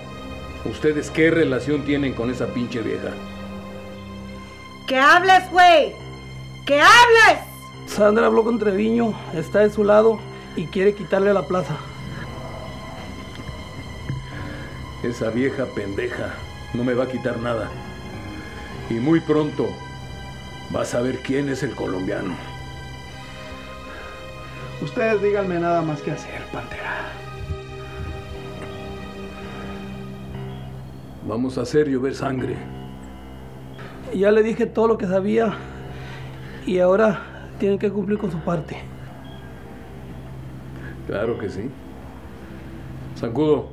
¿ustedes qué relación tienen con esa pinche vieja? ¡Que hables, güey! ¡Que hables! Sandra habló con Treviño, está de su lado y quiere quitarle la plaza. Esa vieja pendeja no me va a quitar nada. Y muy pronto vas a ver quién es el colombiano. Ustedes díganme nada más que hacer, Pantera. Vamos a hacer llover sangre. Ya le dije todo lo que sabía y ahora tienen que cumplir con su parte. Claro que sí. Zancudo.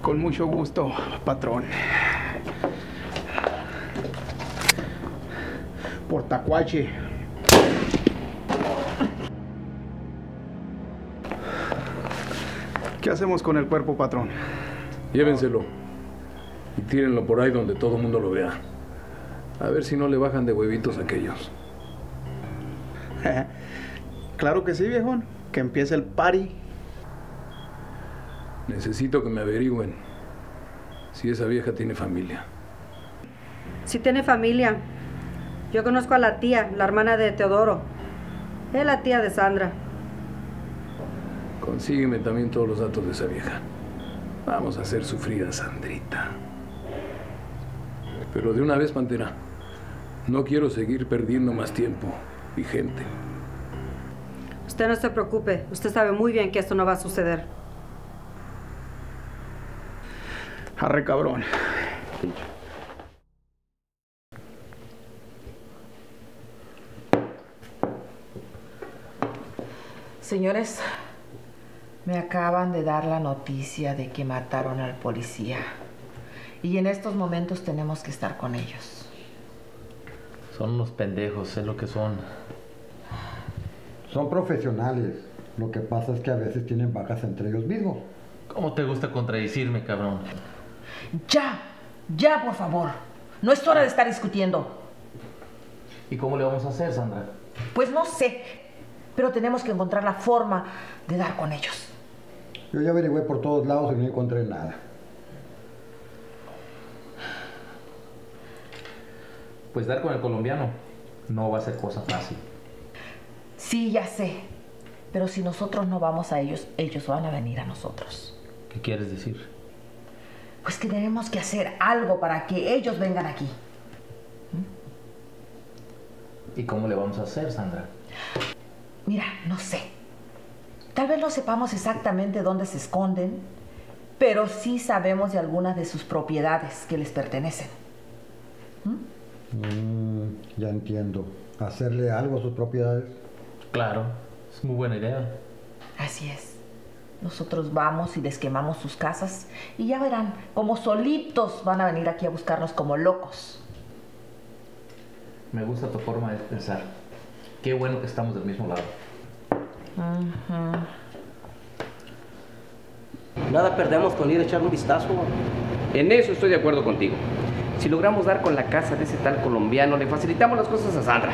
Con mucho gusto, patrón. Por tacuache. ¿Qué hacemos con el cuerpo, patrón? Llévenselo y tírenlo por ahí donde todo el mundo lo vea. A ver si no le bajan de huevitos aquellos. claro que sí, viejón. Que empiece el party. Necesito que me averigüen si esa vieja tiene familia. Si tiene familia. Yo conozco a la tía, la hermana de Teodoro. Es la tía de Sandra. Consígueme también todos los datos de esa vieja. Vamos a hacer sufrir a Sandrita. Pero de una vez, Pantera, no quiero seguir perdiendo más tiempo y gente. Usted no se preocupe. Usted sabe muy bien que esto no va a suceder. Arre cabrón. Señores, me acaban de dar la noticia de que mataron al policía. Y en estos momentos tenemos que estar con ellos. Son unos pendejos, es lo que son. Son profesionales. Lo que pasa es que a veces tienen bajas entre ellos mismos. ¿Cómo te gusta contradecirme, cabrón? Ya, ya, por favor. No es hora de estar discutiendo. ¿Y cómo le vamos a hacer, Sandra? Pues no sé, pero tenemos que encontrar la forma de dar con ellos. Yo ya averigüé por todos lados y no encontré nada. Pues dar con el colombiano no va a ser cosa fácil. Sí, ya sé. Pero si nosotros no vamos a ellos, ellos van a venir a nosotros. ¿Qué quieres decir? Pues que tenemos que hacer algo para que ellos vengan aquí. ¿Y cómo le vamos a hacer, Sandra? Mira, no sé. Tal vez no sepamos exactamente dónde se esconden, pero sí sabemos de algunas de sus propiedades que les pertenecen. Mm, ya entiendo. ¿Hacerle algo a sus propiedades? Claro, es muy buena idea. Así es. Nosotros vamos y les quemamos sus casas y ya verán, como solitos van a venir aquí a buscarnos como locos. Me gusta tu forma de pensar. Qué bueno que estamos del mismo lado. Nada perdemos con ir a echar un vistazo. En eso estoy de acuerdo contigo. Si logramos dar con la casa de ese tal colombiano, le facilitamos las cosas a Sandra.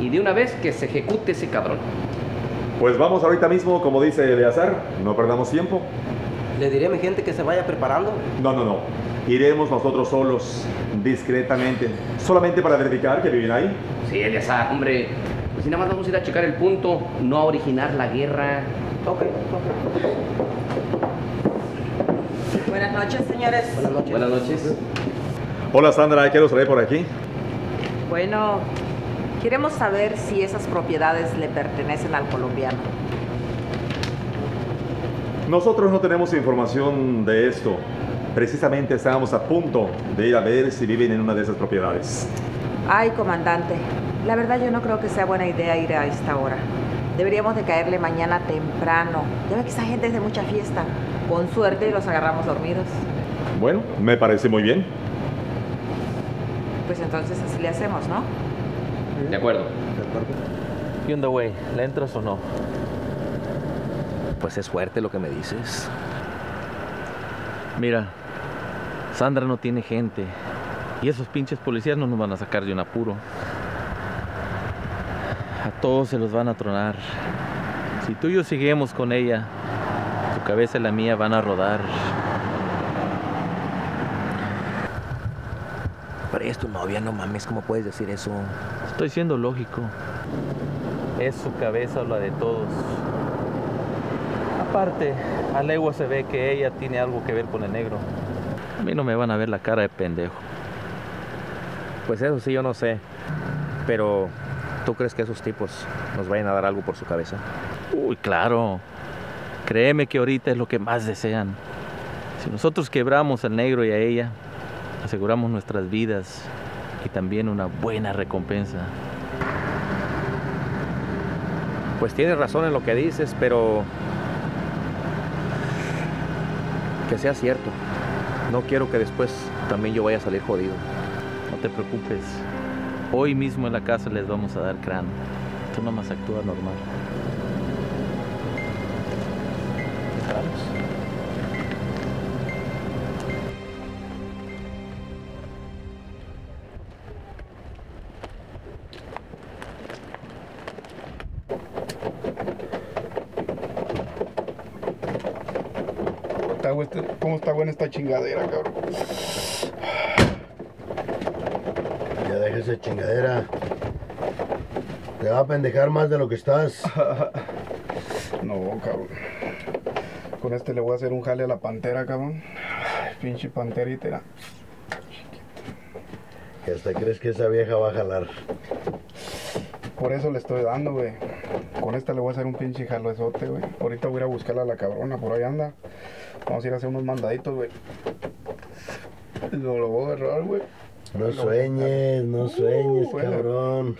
Y de una vez que se ejecute ese cabrón. Pues vamos ahorita mismo, como dice Eleazar, no perdamos tiempo. Le diré a mi gente que se vaya preparando. No, no, no. Iremos nosotros solos, discretamente, solamente para verificar que viven ahí. Sí, Eleazar, hombre. Pues si nada más vamos a ir a checar el punto, no a originar la guerra. Ok, Buenas noches, señores. Buenas noches. Buenas noches. Hola Sandra, ¿qué los trae por aquí? Bueno, queremos saber si esas propiedades le pertenecen al colombiano. Nosotros no tenemos información de esto. Precisamente estábamos a punto de ir a ver si viven en una de esas propiedades. Ay, comandante, la verdad yo no creo que sea buena idea ir a esta hora. Deberíamos de caerle mañana temprano. Ya ve que esa gente es de mucha fiesta. Con suerte los agarramos dormidos. Bueno, me parece muy bien. Pues entonces así le hacemos, ¿no? De acuerdo. ¿Qué onda, güey? ¿Le entras o no? Pues es fuerte lo que me dices. Mira, Sandra no tiene gente. Y esos pinches policías no nos van a sacar de un apuro. A todos se los van a tronar. Si tú y yo seguimos con ella, tu cabeza y la mía van a rodar. Pero es tu novia, no mames, ¿cómo puedes decir eso? Estoy siendo lógico. Es su cabeza o la de todos. Aparte, a legua se ve que ella tiene algo que ver con el negro. A mí no me van a ver la cara de pendejo. Pues eso sí, yo no sé. Pero, ¿tú crees que esos tipos nos vayan a dar algo por su cabeza? Uy, claro. Créeme que ahorita es lo que más desean. Si nosotros quebramos al negro y a ella, aseguramos nuestras vidas y también una buena recompensa. Pues tienes razón en lo que dices, pero que sea cierto. No quiero que después también yo vaya a salir jodido. No te preocupes. Hoy mismo en la casa les vamos a dar crán. Tú nomás actúa normal. Pendejar más de lo que estás. No, cabrón. Con este le voy a hacer un jale a la pantera, cabrón. Ay, pinche panterita. ¿Y hasta crees que esa vieja va a jalar? Por eso le estoy dando, güey. Con esta le voy a hacer un pinche jaloezote, güey. Ahorita voy a ir a buscarla a la cabrona, por ahí anda. Vamos a ir a hacer unos mandaditos, güey. Lo, lo voy a agarrar, güey. No sueñes, no sueñes, Uh, cabrón.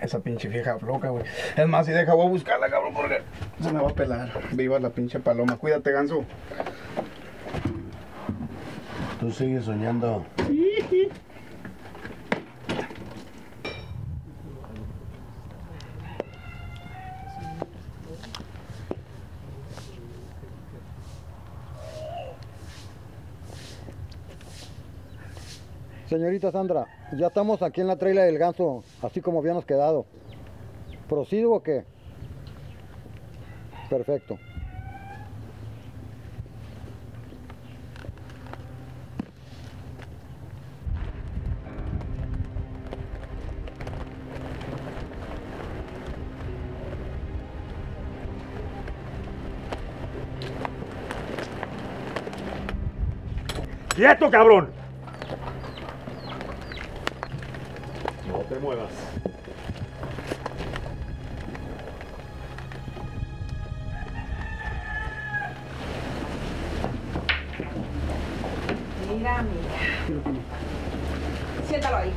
Esa pinche vieja loca, güey. Es más, si deja, voy a buscarla, cabrón, porque se me va a pelar. Viva la pinche paloma. Cuídate, ganso. Tú sigues soñando. Señorita Sandra, ya estamos aquí en la traila del ganso, así como habíamos quedado. ¿Prosido o qué? Perfecto. ¡Quieto, cabrón! Te muevas. Mira, mira. Siéntalo ahí.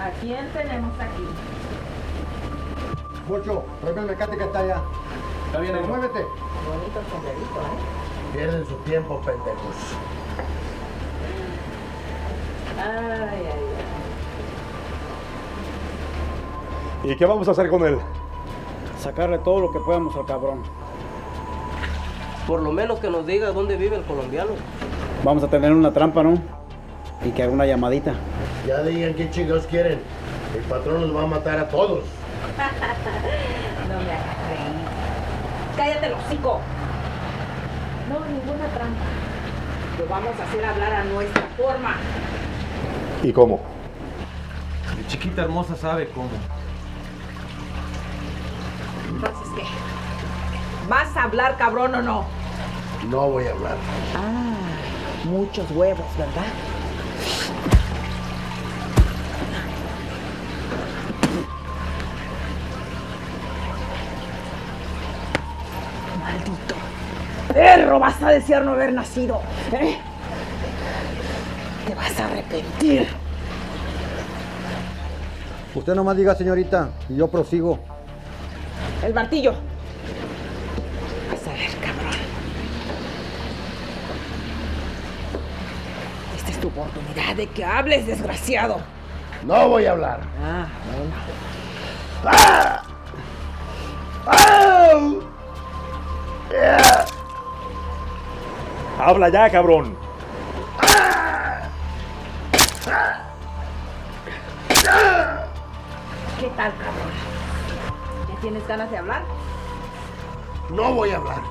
¿A quién tenemos aquí? Pocho, tráeme el mecate que está allá. Está bien, Muévete. Bonito sombrerito, ¿eh? Pierden su tiempo, pendejos. Ay, ay, ¿Y qué vamos a hacer con él? Sacarle todo lo que podamos al cabrón. Por lo menos que nos diga dónde vive el colombiano. Vamos a tener una trampa, ¿no? Y que haga una llamadita. Ya digan qué chingados quieren. El patrón los va a matar a todos. no me hagas reír. Cállate el hocico. No, ninguna trampa. Lo vamos a hacer hablar a nuestra forma. ¿Y cómo? Mi chiquita hermosa sabe cómo. Entonces, ¿qué? ¿Vas a hablar, cabrón, o no? No voy a hablar. Ah, muchos huevos, ¿verdad? Maldito. Perro, vas a desear no haber nacido. ¿eh? Vas a arrepentir. Usted nomás diga, señorita, y yo prosigo. El martillo. Vas a ver, cabrón. Esta es tu oportunidad de que hables, desgraciado. No voy a hablar. Ah, bueno. ¡Ah! ¡Ah! Habla ya, cabrón. ¿Qué tal, cabrón? ¿Ya tienes ganas de hablar? No voy a hablar.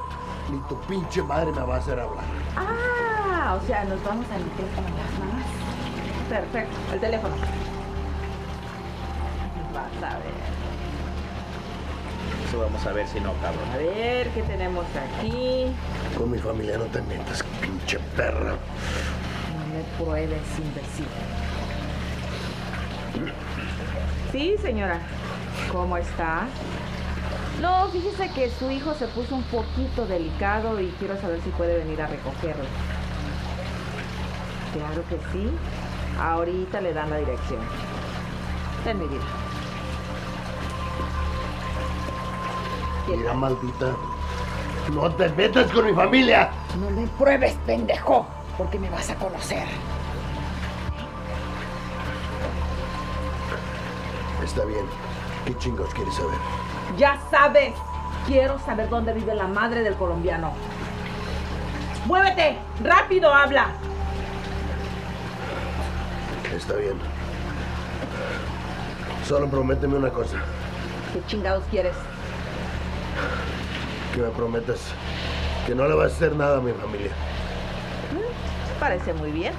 Ni tu pinche madre me va a hacer hablar. Ah, o sea, nos vamos a meter con las manos. Perfecto, el teléfono. Vas a ver. Eso vamos a ver si no, cabrón. A ver, ¿qué tenemos aquí? Con mi familia no te metas, pinche perra. No me pruebes, imbécil. Sí, señora. ¿Cómo está? No, fíjese que su hijo se puso un poquito delicado y quiero saber si puede venir a recogerlo. Claro que sí. Ahorita le dan la dirección. Ten mi vida. Mira, maldita. No te metas con mi familia. No me pruebes, pendejo, porque me vas a conocer. Está bien. ¿Qué chingos quieres saber? Ya sabes. Quiero saber dónde vive la madre del colombiano. ¡Muévete! ¡Rápido habla! Está bien. Solo prométeme una cosa. ¿Qué chingados quieres? Que me prometas que no le vas a hacer nada a mi familia. Mm, Parece muy bien.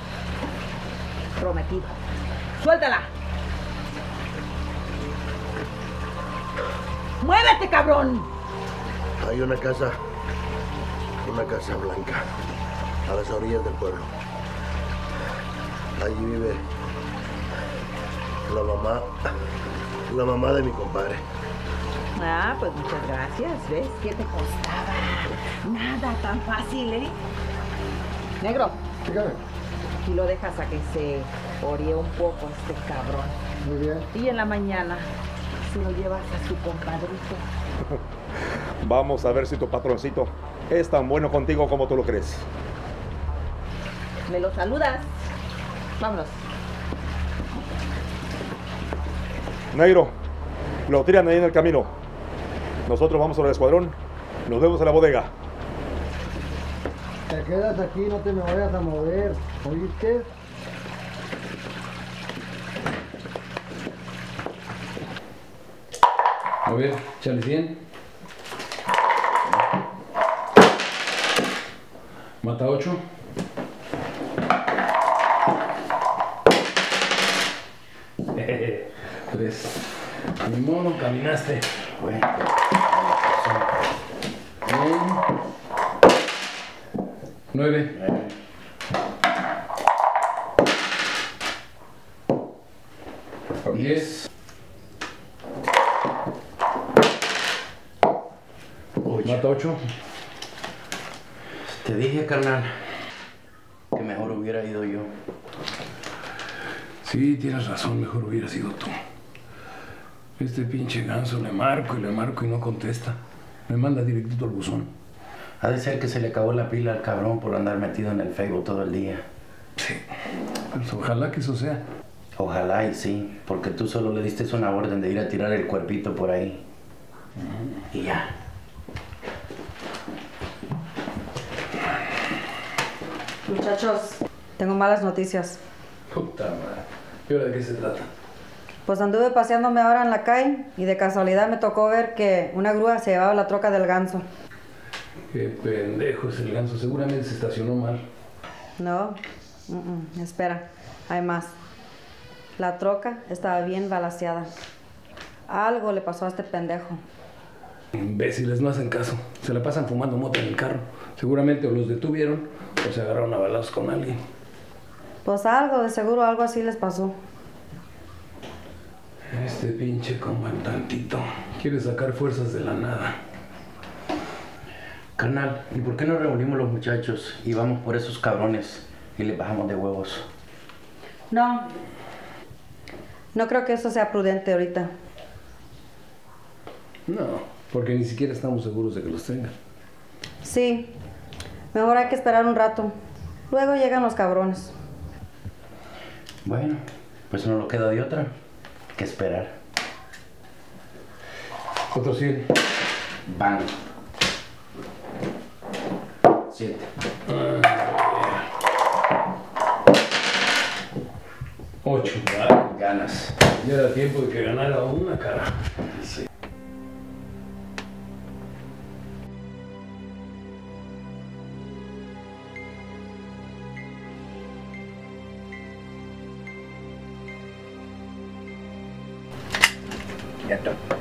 Prometido. ¡Suéltala! ¡Muévete, cabrón! Hay una casa, una casa blanca, a las orillas del pueblo. Allí vive la mamá, la mamá de mi compadre. Ah, pues muchas gracias. ¿Ves qué te costaba? Nada tan fácil, ¿eh? Negro. Y lo dejas a que se orie un poco este cabrón. Muy bien. Y en la mañana se lo llevas a su compadrito. Vamos a ver si tu patroncito es tan bueno contigo como tú lo crees. Me lo saludas. Vámonos. Negro, lo tiran ahí en el camino. Nosotros vamos sobre el escuadrón. Nos vemos en la bodega. Te quedas aquí, no te me vayas a mover. ¿Oíste? Échale 100. Mata 8. Tres. Ni modo, caminaste. Bueno. Bien. Nueve. 8. Te dije, carnal, que mejor hubiera ido yo. Sí, tienes razón, mejor hubiera sido tú. Este pinche ganso le marco y le marco y no contesta. Me manda directito al buzón. Ha de ser que se le acabó la pila al cabrón por andar metido en el Facebook todo el día. Sí. Pues ojalá que eso sea. Ojalá y sí, porque tú solo le diste una orden de ir a tirar el cuerpito por ahí. Y ya. Muchachos, tengo malas noticias. Puta madre. ¿Y ahora de qué se trata? Pues anduve paseándome ahora en la calle y de casualidad me tocó ver que una grúa se llevaba la troca del ganso. Qué pendejo es el ganso. Seguramente se estacionó mal. No, mm, mm, espera, hay más. La troca estaba bien balaseada. Algo le pasó a este pendejo. Imbéciles, no hacen caso. Se la pasan fumando moto en el carro. Seguramente o los detuvieron o se agarraron a balazos con alguien. Pues algo, de seguro algo así les pasó. Este pinche comandantito quiere sacar fuerzas de la nada. Carnal, ¿y por qué no reunimos los muchachos y vamos por esos cabrones y les bajamos de huevos? No, no creo que eso sea prudente ahorita. No, porque ni siquiera estamos seguros de que los tengan. Sí, mejor hay que esperar un rato. Luego llegan los cabrones. Bueno, pues no nos queda de otra que esperar. Otro 100. Van. Siete. Ocho. Ganas. Ya era tiempo de que ganara una cara.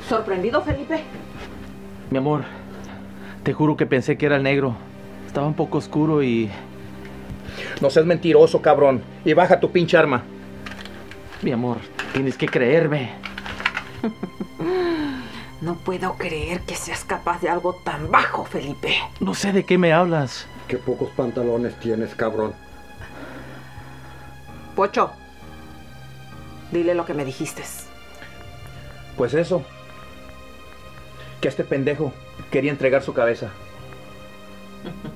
¿Sorprendido, Felipe? Mi amor, te juro que pensé que era el negro. Estaba un poco oscuro y... No seas mentiroso, cabrón. Y baja tu pinche arma. Mi amor, tienes que creerme. No puedo creer que seas capaz de algo tan bajo, Felipe. No sé de qué me hablas. Qué pocos pantalones tienes, cabrón. Pocho, dile lo que me dijiste. Pues eso. Que este pendejo quería entregar su cabeza.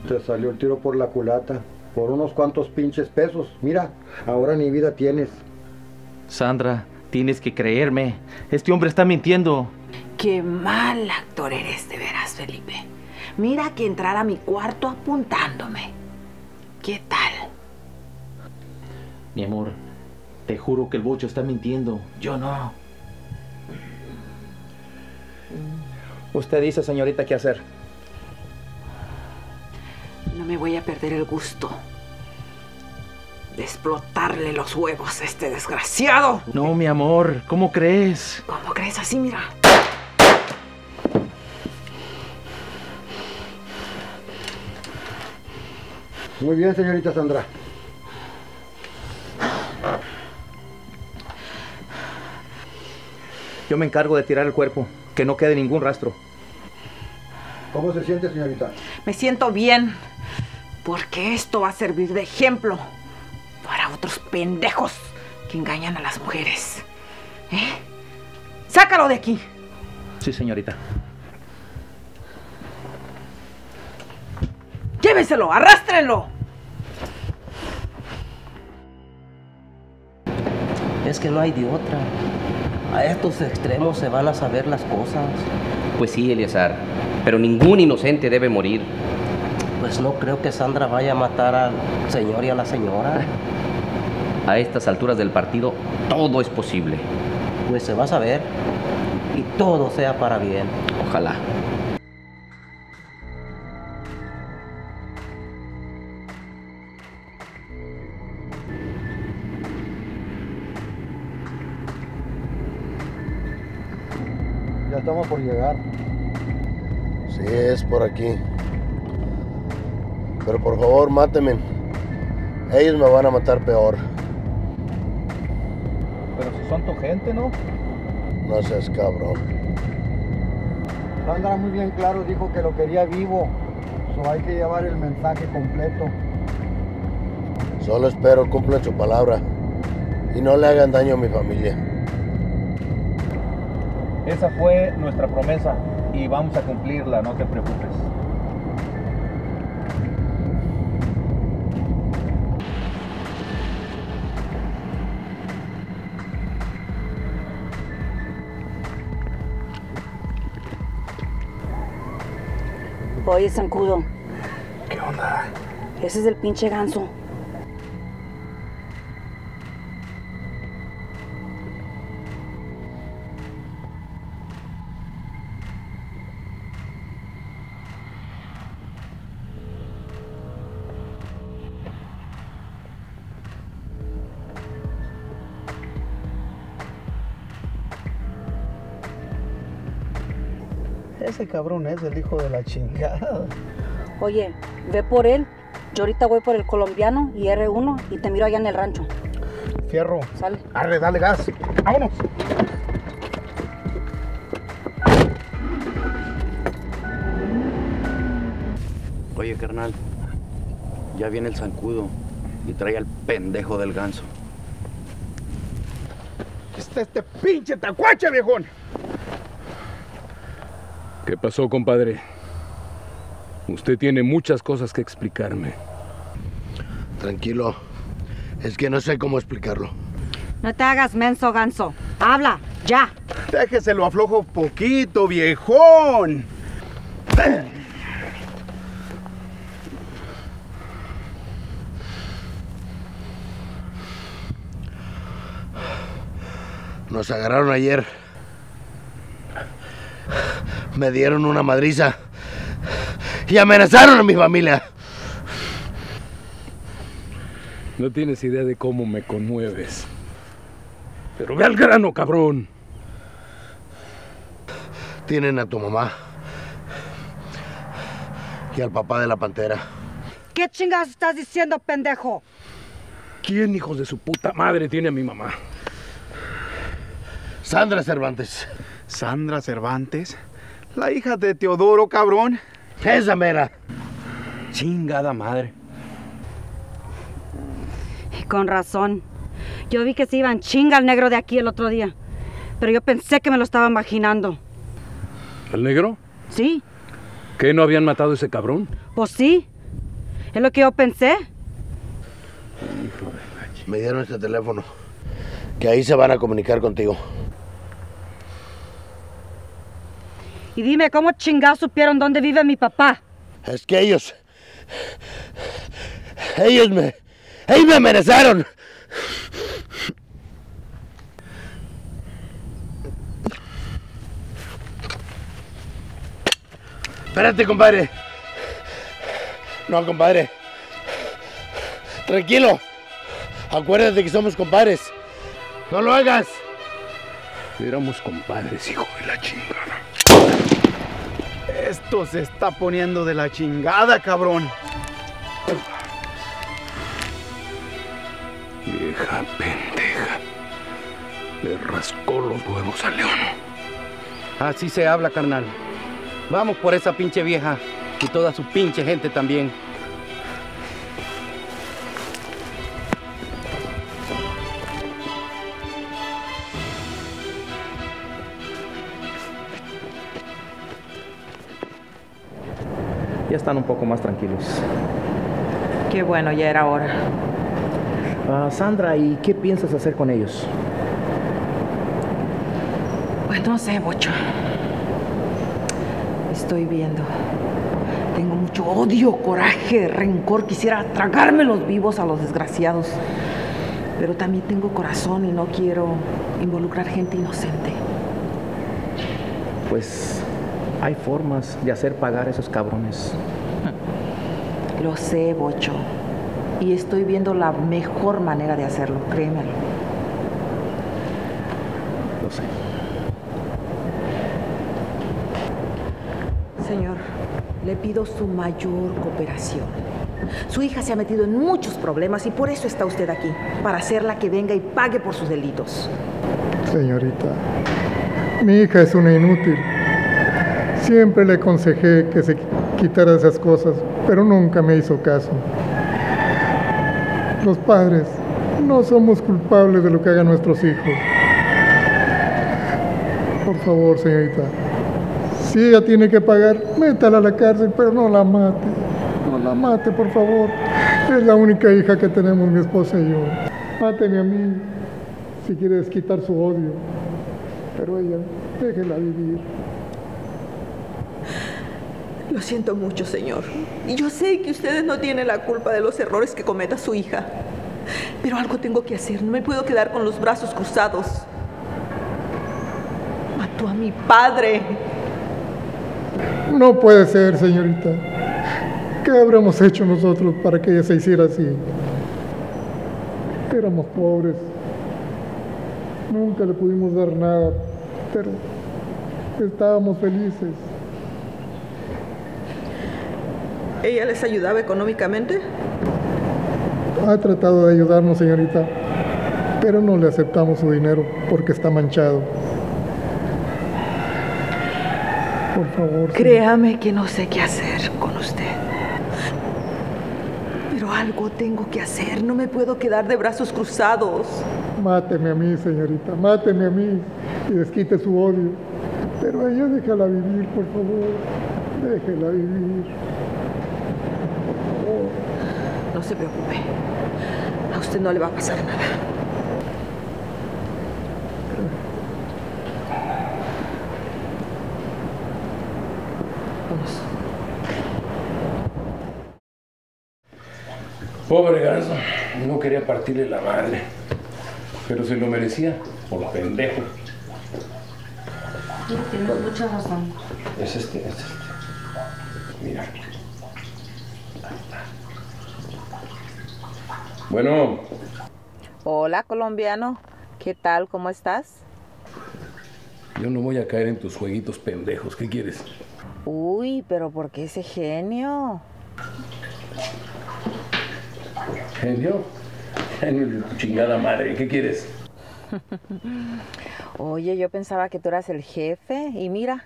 Te salió el tiro por la culata. Por unos cuantos pinches pesos. Mira, ahora ni vida tienes. Sandra, tienes que creerme. Este hombre está mintiendo. Qué mal actor eres de veras, Felipe. Mira que entrar a mi cuarto apuntándome. ¿Qué tal? Mi amor, te juro que el bocho está mintiendo. Yo no. Usted dice, señorita, qué hacer. No me voy a perder el gusto de explotarle los huevos a este desgraciado. No, mi amor, ¿cómo crees? ¿Cómo crees así, mira? Muy bien, señorita Sandra. Yo me encargo de tirar el cuerpo, que no quede ningún rastro. ¿Cómo se siente, señorita? Me siento bien, porque esto va a servir de ejemplo para otros pendejos que engañan a las mujeres. ¿Eh? ¡Sácalo de aquí! Sí, señorita. ¡Lléveselo! ¡Arrástrenlo! Es que no hay de otra. A estos extremos se van a saber las cosas. Pues sí, Eleazar, pero ningún inocente debe morir. Pues no creo que Sandra vaya a matar al señor y a la señora. A estas alturas del partido, todo es posible. Pues se va a saber. Y todo sea para bien. Ojalá. Estamos por llegar. Sí, es por aquí. Pero por favor, mátenme. Ellos me van a matar peor. Pero si son tu gente, ¿no? No seas cabrón. Sandra muy bien claro dijo que lo quería vivo. So hay que llevar el mensaje completo. Solo espero cumplan su palabra y no le hagan daño a mi familia. Esa fue nuestra promesa y vamos a cumplirla, no te preocupes. Oye, Zancudo. ¿Qué onda? Ese es el pinche ganso. Cabrón es el hijo de la chingada. Oye, ve por él. Yo ahorita voy por el colombiano y R1 y te miro allá en el rancho. Fierro. Sale. Arre, dale gas. Vámonos. Oye, carnal. Ya viene el zancudo y trae al pendejo del ganso. Está este pinche tacuache, viejón. ¿Qué pasó, compadre? Usted tiene muchas cosas que explicarme. Tranquilo. Es que no sé cómo explicarlo. No te hagas menso, ganso. Habla, ya. Déjeselo aflojo poquito, viejón. Nos agarraron ayer. Me dieron una madriza. Y amenazaron a mi familia. No tienes idea de cómo me conmueves. Pero ve al grano, cabrón. Tienen a tu mamá. Y al papá de la pantera. ¿Qué chingados estás diciendo, pendejo? ¿Quién, hijos de su puta madre, tiene a mi mamá? Sandra Cervantes. Sandra Cervantes. La hija de Teodoro, cabrón. Esa mera. Chingada madre. Con razón. Yo vi que se iban chinga al negro de aquí el otro día. Pero yo pensé que me lo estaba imaginando. ¿El negro? ¿Sí? ¿Qué no habían matado a ese cabrón? Pues sí. Es lo que yo pensé. Me dieron este teléfono. Que ahí se van a comunicar contigo. Y dime, ¿cómo chingados supieron dónde vive mi papá? Es que ellos. Ellos me. Ellos me amenazaron. Espérate, compadre. No, compadre. Tranquilo. Acuérdate que somos compadres. No lo hagas. Éramos compadres, hijo de la chingada. Esto se está poniendo de la chingada, cabrón. Vieja pendeja. Le rascó los huevos a León. Así se habla, carnal. Vamos por esa pinche vieja y toda su pinche gente también. Ya están un poco más tranquilos. Qué bueno, ya era hora. Ah, Sandra, ¿y qué piensas hacer con ellos? Pues no sé, Bocho. Estoy viendo. Tengo mucho odio, coraje, rencor. Quisiera tragármelos vivos a los desgraciados. Pero también tengo corazón y no quiero involucrar gente inocente. Pues hay formas de hacer pagar a esos cabrones. Lo sé, Bocho. Y estoy viendo la mejor manera de hacerlo, créemelo. Lo sé. Señor, le pido su mayor cooperación. Su hija se ha metido en muchos problemas y por eso está usted aquí, para hacerla que venga y pague por sus delitos. Señorita, mi hija es una inútil. Siempre le aconsejé que se quitara esas cosas, pero nunca me hizo caso. Los padres no somos culpables de lo que hagan nuestros hijos. Por favor, señorita, si ella tiene que pagar, métala a la cárcel, pero no la mate. No la mate, por favor. Es la única hija que tenemos mi esposa y yo. Máteme a mí si quieres quitar su odio. Pero ella, déjela vivir. Lo siento mucho, señor. Y yo sé que ustedes no tienen la culpa de los errores que cometa su hija. Pero algo tengo que hacer. No me puedo quedar con los brazos cruzados. Mató a mi padre. No puede ser, señorita. ¿Qué habremos hecho nosotros para que ella se hiciera así? Éramos pobres. Nunca le pudimos dar nada, pero estábamos felices. ¿Ella les ayudaba económicamente? Ha tratado de ayudarnos, señorita, pero no le aceptamos su dinero porque está manchado. Por favor. Créame que no sé qué hacer con usted. Pero algo tengo que hacer. No me puedo quedar de brazos cruzados. Máteme a mí, señorita, máteme a mí y desquite su odio. Pero a ella déjala vivir, por favor. Déjela vivir. No se preocupe. A usted no le va a pasar nada. Vamos. Pobre ganso, no quería partirle la madre. Pero se lo merecía por pendejo. Tienes mucha razón. Es este, es este. Mira. Bueno, Hola, colombiano. ¿Qué tal? ¿Cómo estás? yo no voy a caer en tus jueguitos pendejos. ¿Qué quieres? Uy, pero ¿por qué ese genio? ¿Genio? Genio de tu chingada madre. ¿Qué quieres? Oye, yo pensaba que tú eras el jefe y mira,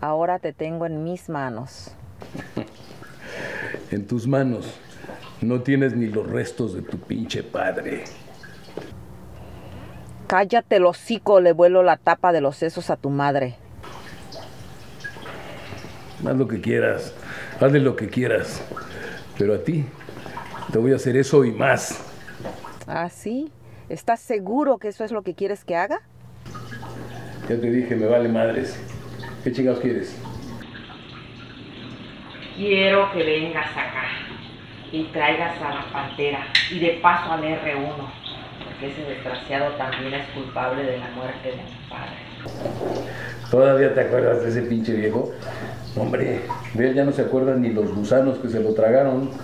ahora te tengo en mis manos. En tus manos no tienes ni los restos de tu pinche padre. Cállate el hocico, le vuelo la tapa de los sesos a tu madre. Haz lo que quieras. Hazle lo que quieras. Pero a ti te voy a hacer eso y más. ¿Ah, sí? ¿Estás seguro que eso es lo que quieres que haga? Ya te dije, me vale madres. ¿Qué chingados quieres? quiero que vengas acá y traigas a la pantera y de paso al R1, porque ese desgraciado también es culpable de la muerte de mi padre. ¿Todavía te acuerdas de ese pinche viejo? Hombre, de él ya no se acuerdan ni los gusanos que se lo tragaron.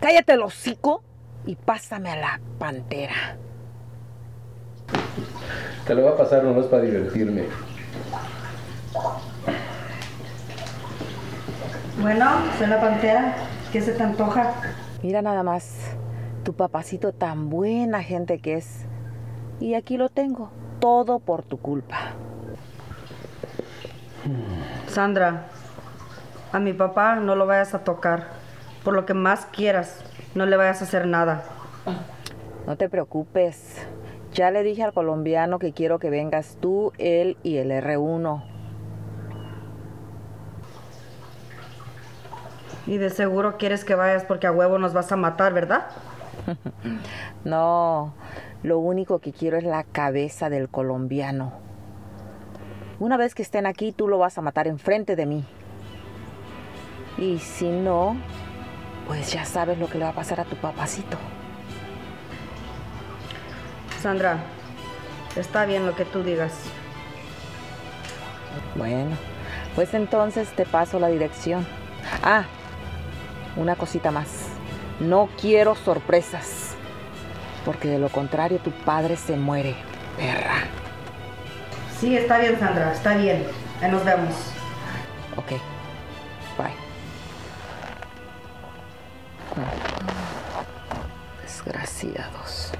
Cállate el hocico y pásame a la pantera. Te lo va a pasar nomás para divertirme. Bueno, soy la pantera. ¿Qué se te antoja? Mira nada más, tu papacito tan buena gente que es. Y aquí lo tengo, todo por tu culpa. Sandra, a mi papá no lo vayas a tocar. Por lo que más quieras, no le vayas a hacer nada. No te preocupes. Ya le dije al colombiano que quiero que vengas tú, él y el R1. Y de seguro quieres que vayas porque a huevo nos vas a matar, ¿verdad? No, lo único que quiero es la cabeza del colombiano. Una vez que estén aquí, tú lo vas a matar enfrente de mí. Y si no, pues ya sabes lo que le va a pasar a tu papacito. Sandra, está bien lo que tú digas. Bueno, pues entonces te paso la dirección. Ah, una cosita más. No quiero sorpresas, porque de lo contrario tu padre se muere, perra. Sí, está bien, Sandra, está bien. Ahí nos vemos. Ok, bye. Desgraciados.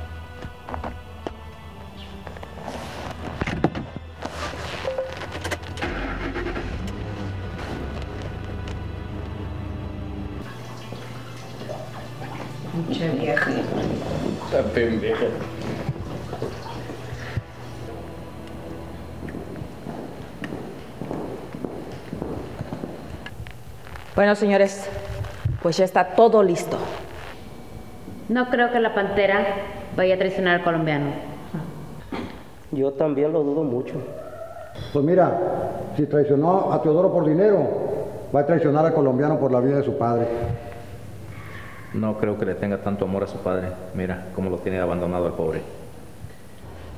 Pinche vieja. Esa pendeja. Bueno, señores, pues ya está todo listo. No creo que la pantera vaya a traicionar al colombiano. Yo también lo dudo mucho. Pues mira, si traicionó a Teodoro por dinero, va a traicionar al colombiano por la vida de su padre. No creo que le tenga tanto amor a su padre. Mira cómo lo tiene abandonado al pobre.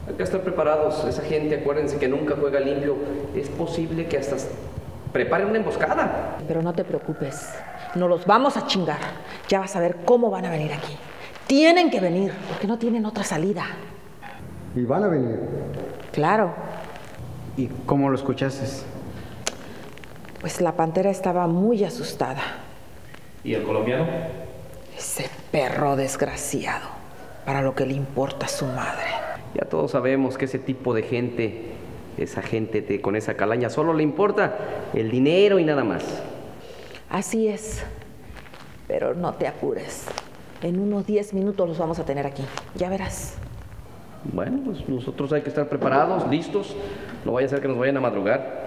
Hay que estar preparados. Esa gente, acuérdense que nunca juega limpio. Es posible que hasta preparen una emboscada. Pero no te preocupes, no los vamos a chingar. Ya vas a ver cómo van a venir aquí. Tienen que venir, porque no tienen otra salida. Y van a venir. Claro, ¿Y cómo lo escuchaste? pues la pantera estaba muy asustada. ¿Y el colombiano? Ese perro desgraciado, para lo que le importa a su madre. Ya todos sabemos que ese tipo de gente, esa gente de- con esa calaña, solo le importa el dinero y nada más. Así es, pero no te apures. En unos 10 minutos los vamos a tener aquí. Ya verás. Bueno, pues nosotros hay que estar preparados, listos. No vaya a ser que nos vayan a madrugar.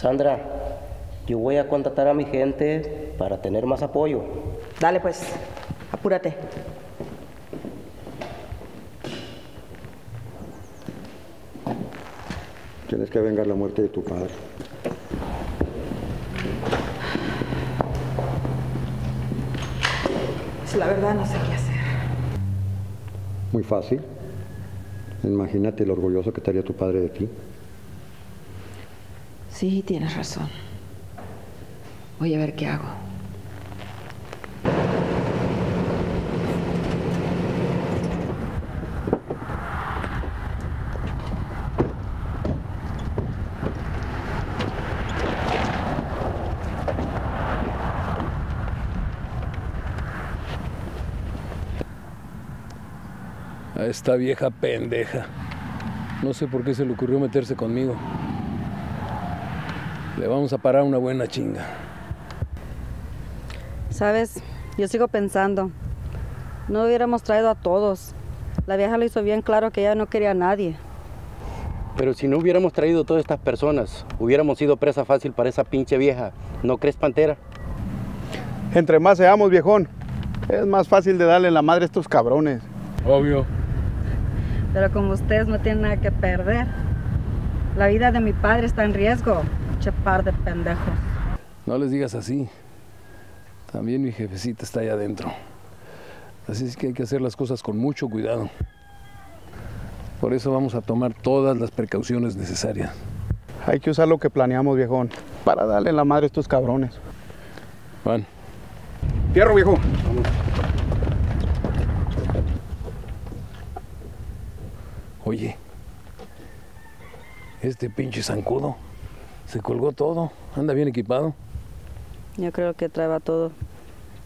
Sandra, yo voy a contratar a mi gente para tener más apoyo. Dale pues, apúrate. Tienes que vengar la muerte de tu padre. Pues la verdad no sé qué hacer. Muy fácil. Imagínate lo orgulloso que estaría tu padre de ti. Sí, tienes razón. Voy a ver qué hago. A esta vieja pendeja. No sé por qué se le ocurrió meterse conmigo. Le vamos a parar una buena chinga. Sabes, yo sigo pensando, no hubiéramos traído a todos. La vieja lo hizo bien claro que ella no quería a nadie. Pero si no hubiéramos traído todas estas personas, hubiéramos sido presa fácil para esa pinche vieja. ¿No crees, Pantera? Entre más seamos, viejón, es más fácil de darle la madre a estos cabrones. Obvio. Pero como ustedes no tienen nada que perder, la vida de mi padre está en riesgo. Par de pendejos. No les digas así. También mi jefecita está allá adentro. Así es que hay que hacer las cosas con mucho cuidado. Por eso vamos a tomar todas las precauciones necesarias. Hay que usar lo que planeamos, viejón, para darle la madre a estos cabrones. Van. Fierro, viejo. Oye, este pinche zancudo se colgó todo. Anda bien equipado. Yo creo que traeba todo.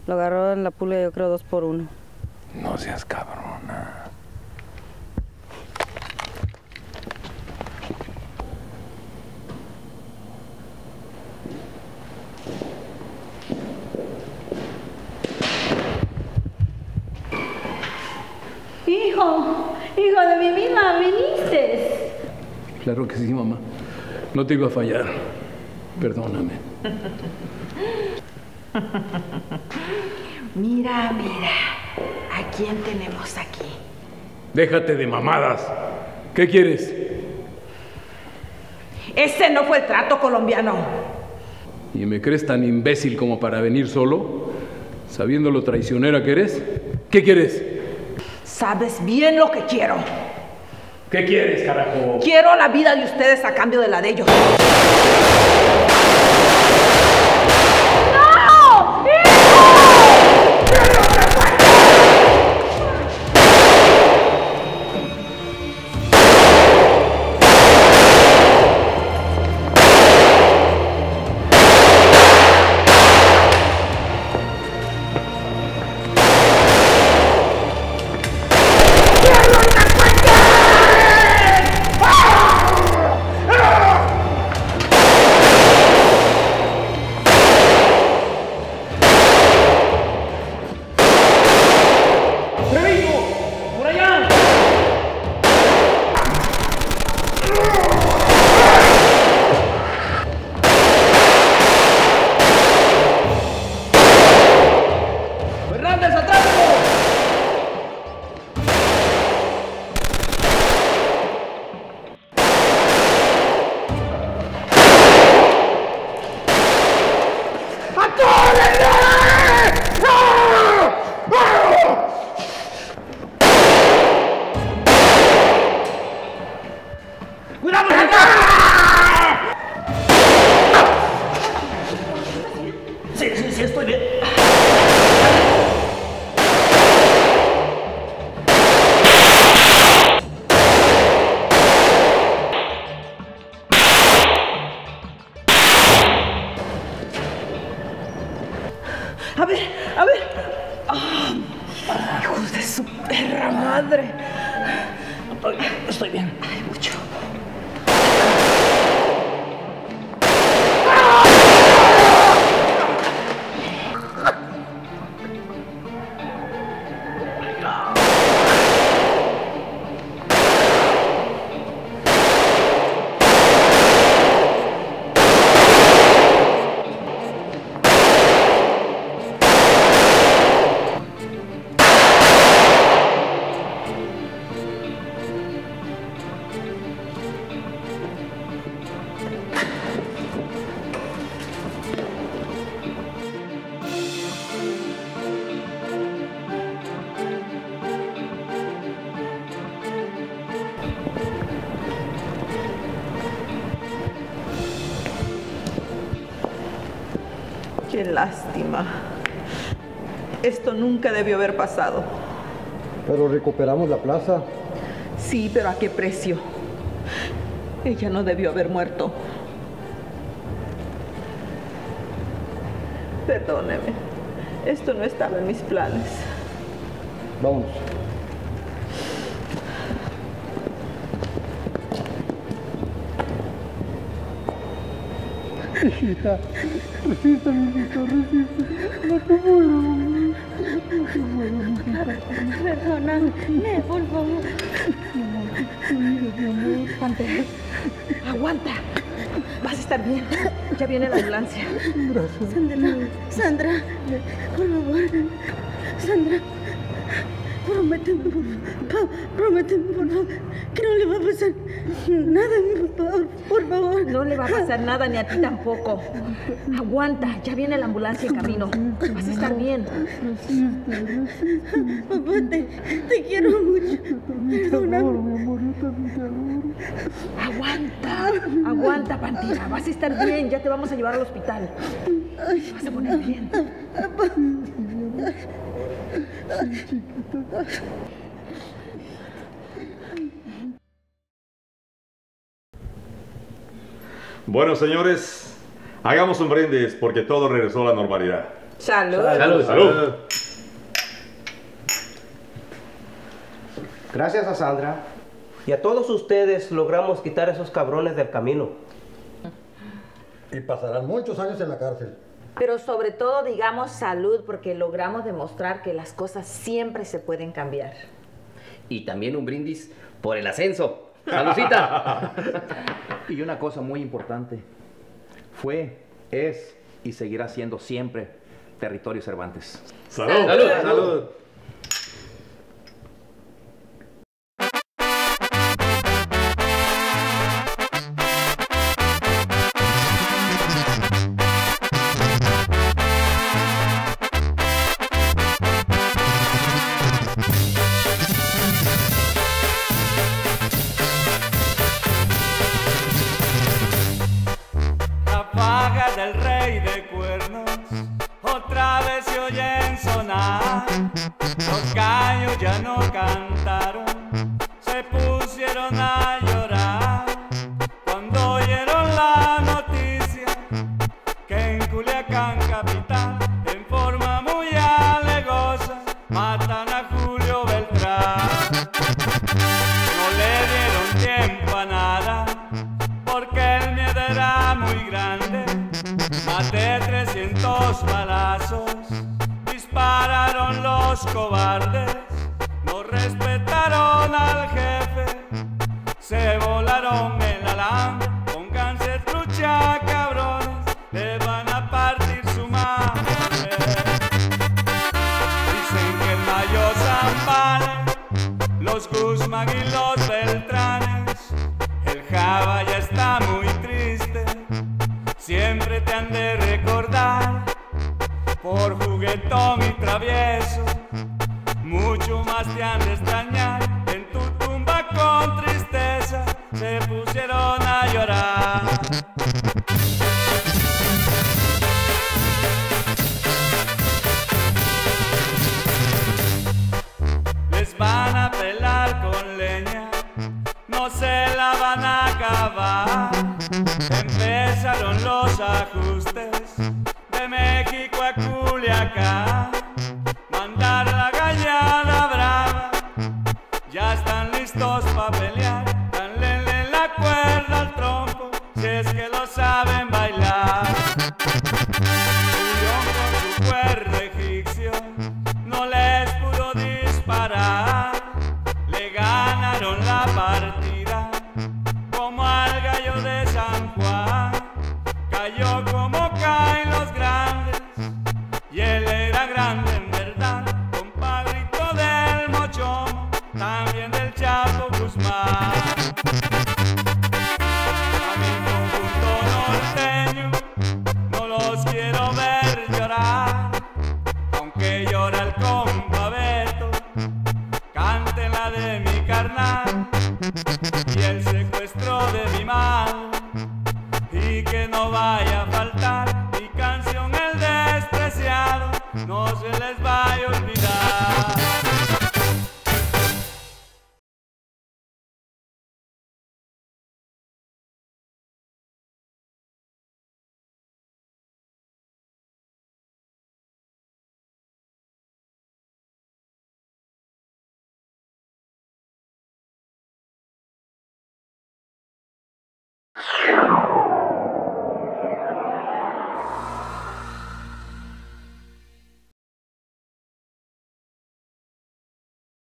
Lo agarró en la pulga, yo creo, dos por uno. No seas cabrona. Hijo, hijo de mi vida, viniste. Claro que sí, mamá. No te iba a fallar. Perdóname. Mira, mira. ¿A quién tenemos aquí? Déjate de mamadas. ¿Qué quieres? Ese no fue el trato colombiano. ¿Y me crees tan imbécil como para venir solo? Sabiendo lo traicionera que eres. ¿Qué quieres? Sabes bien lo que quiero. ¿Qué quieres, carajo? Quiero la vida de ustedes a cambio de la de ellos. Qué lástima. Esto nunca debió haber pasado. Pero recuperamos la plaza. Sí, pero ¿a qué precio? Ella no debió haber muerto. Perdóneme. Esto no estaba en mis planes. Vámonos. Hijita, resiste, mijito, resiste. No te muero. No te muero, mijita. Perdóname, por favor. Mi amor. Pantera, aguanta. Vas a estar bien. Ya viene la ambulancia. Gracias. Sandra, Sandra, por favor. Sandra, Prométeme, por favor. Prométeme, por favor, que no le va a pasar nada mi papá, por favor. No le va a pasar nada ni a ti tampoco. Aguanta, ya viene la ambulancia en camino. Vas a estar bien. Papá, te, te quiero mucho. Perdóname. Aguanta, aguanta, Pantera. Vas a estar bien, ya te vamos a llevar al hospital. Vas a poner bien. Bueno, señores, hagamos un brindis porque todo regresó a la normalidad. Salud. Salud. Gracias a Sandra y a todos ustedes logramos quitar a esos cabrones del camino. Y pasarán muchos años en la cárcel. Pero sobre todo digamos salud porque logramos demostrar que las cosas siempre se pueden cambiar. Y también un brindis por el ascenso. ¡Saludcita! Y una cosa muy importante. Fue, es y seguirá siendo siempre territorio Cervantes. Salud. Salud. Salud.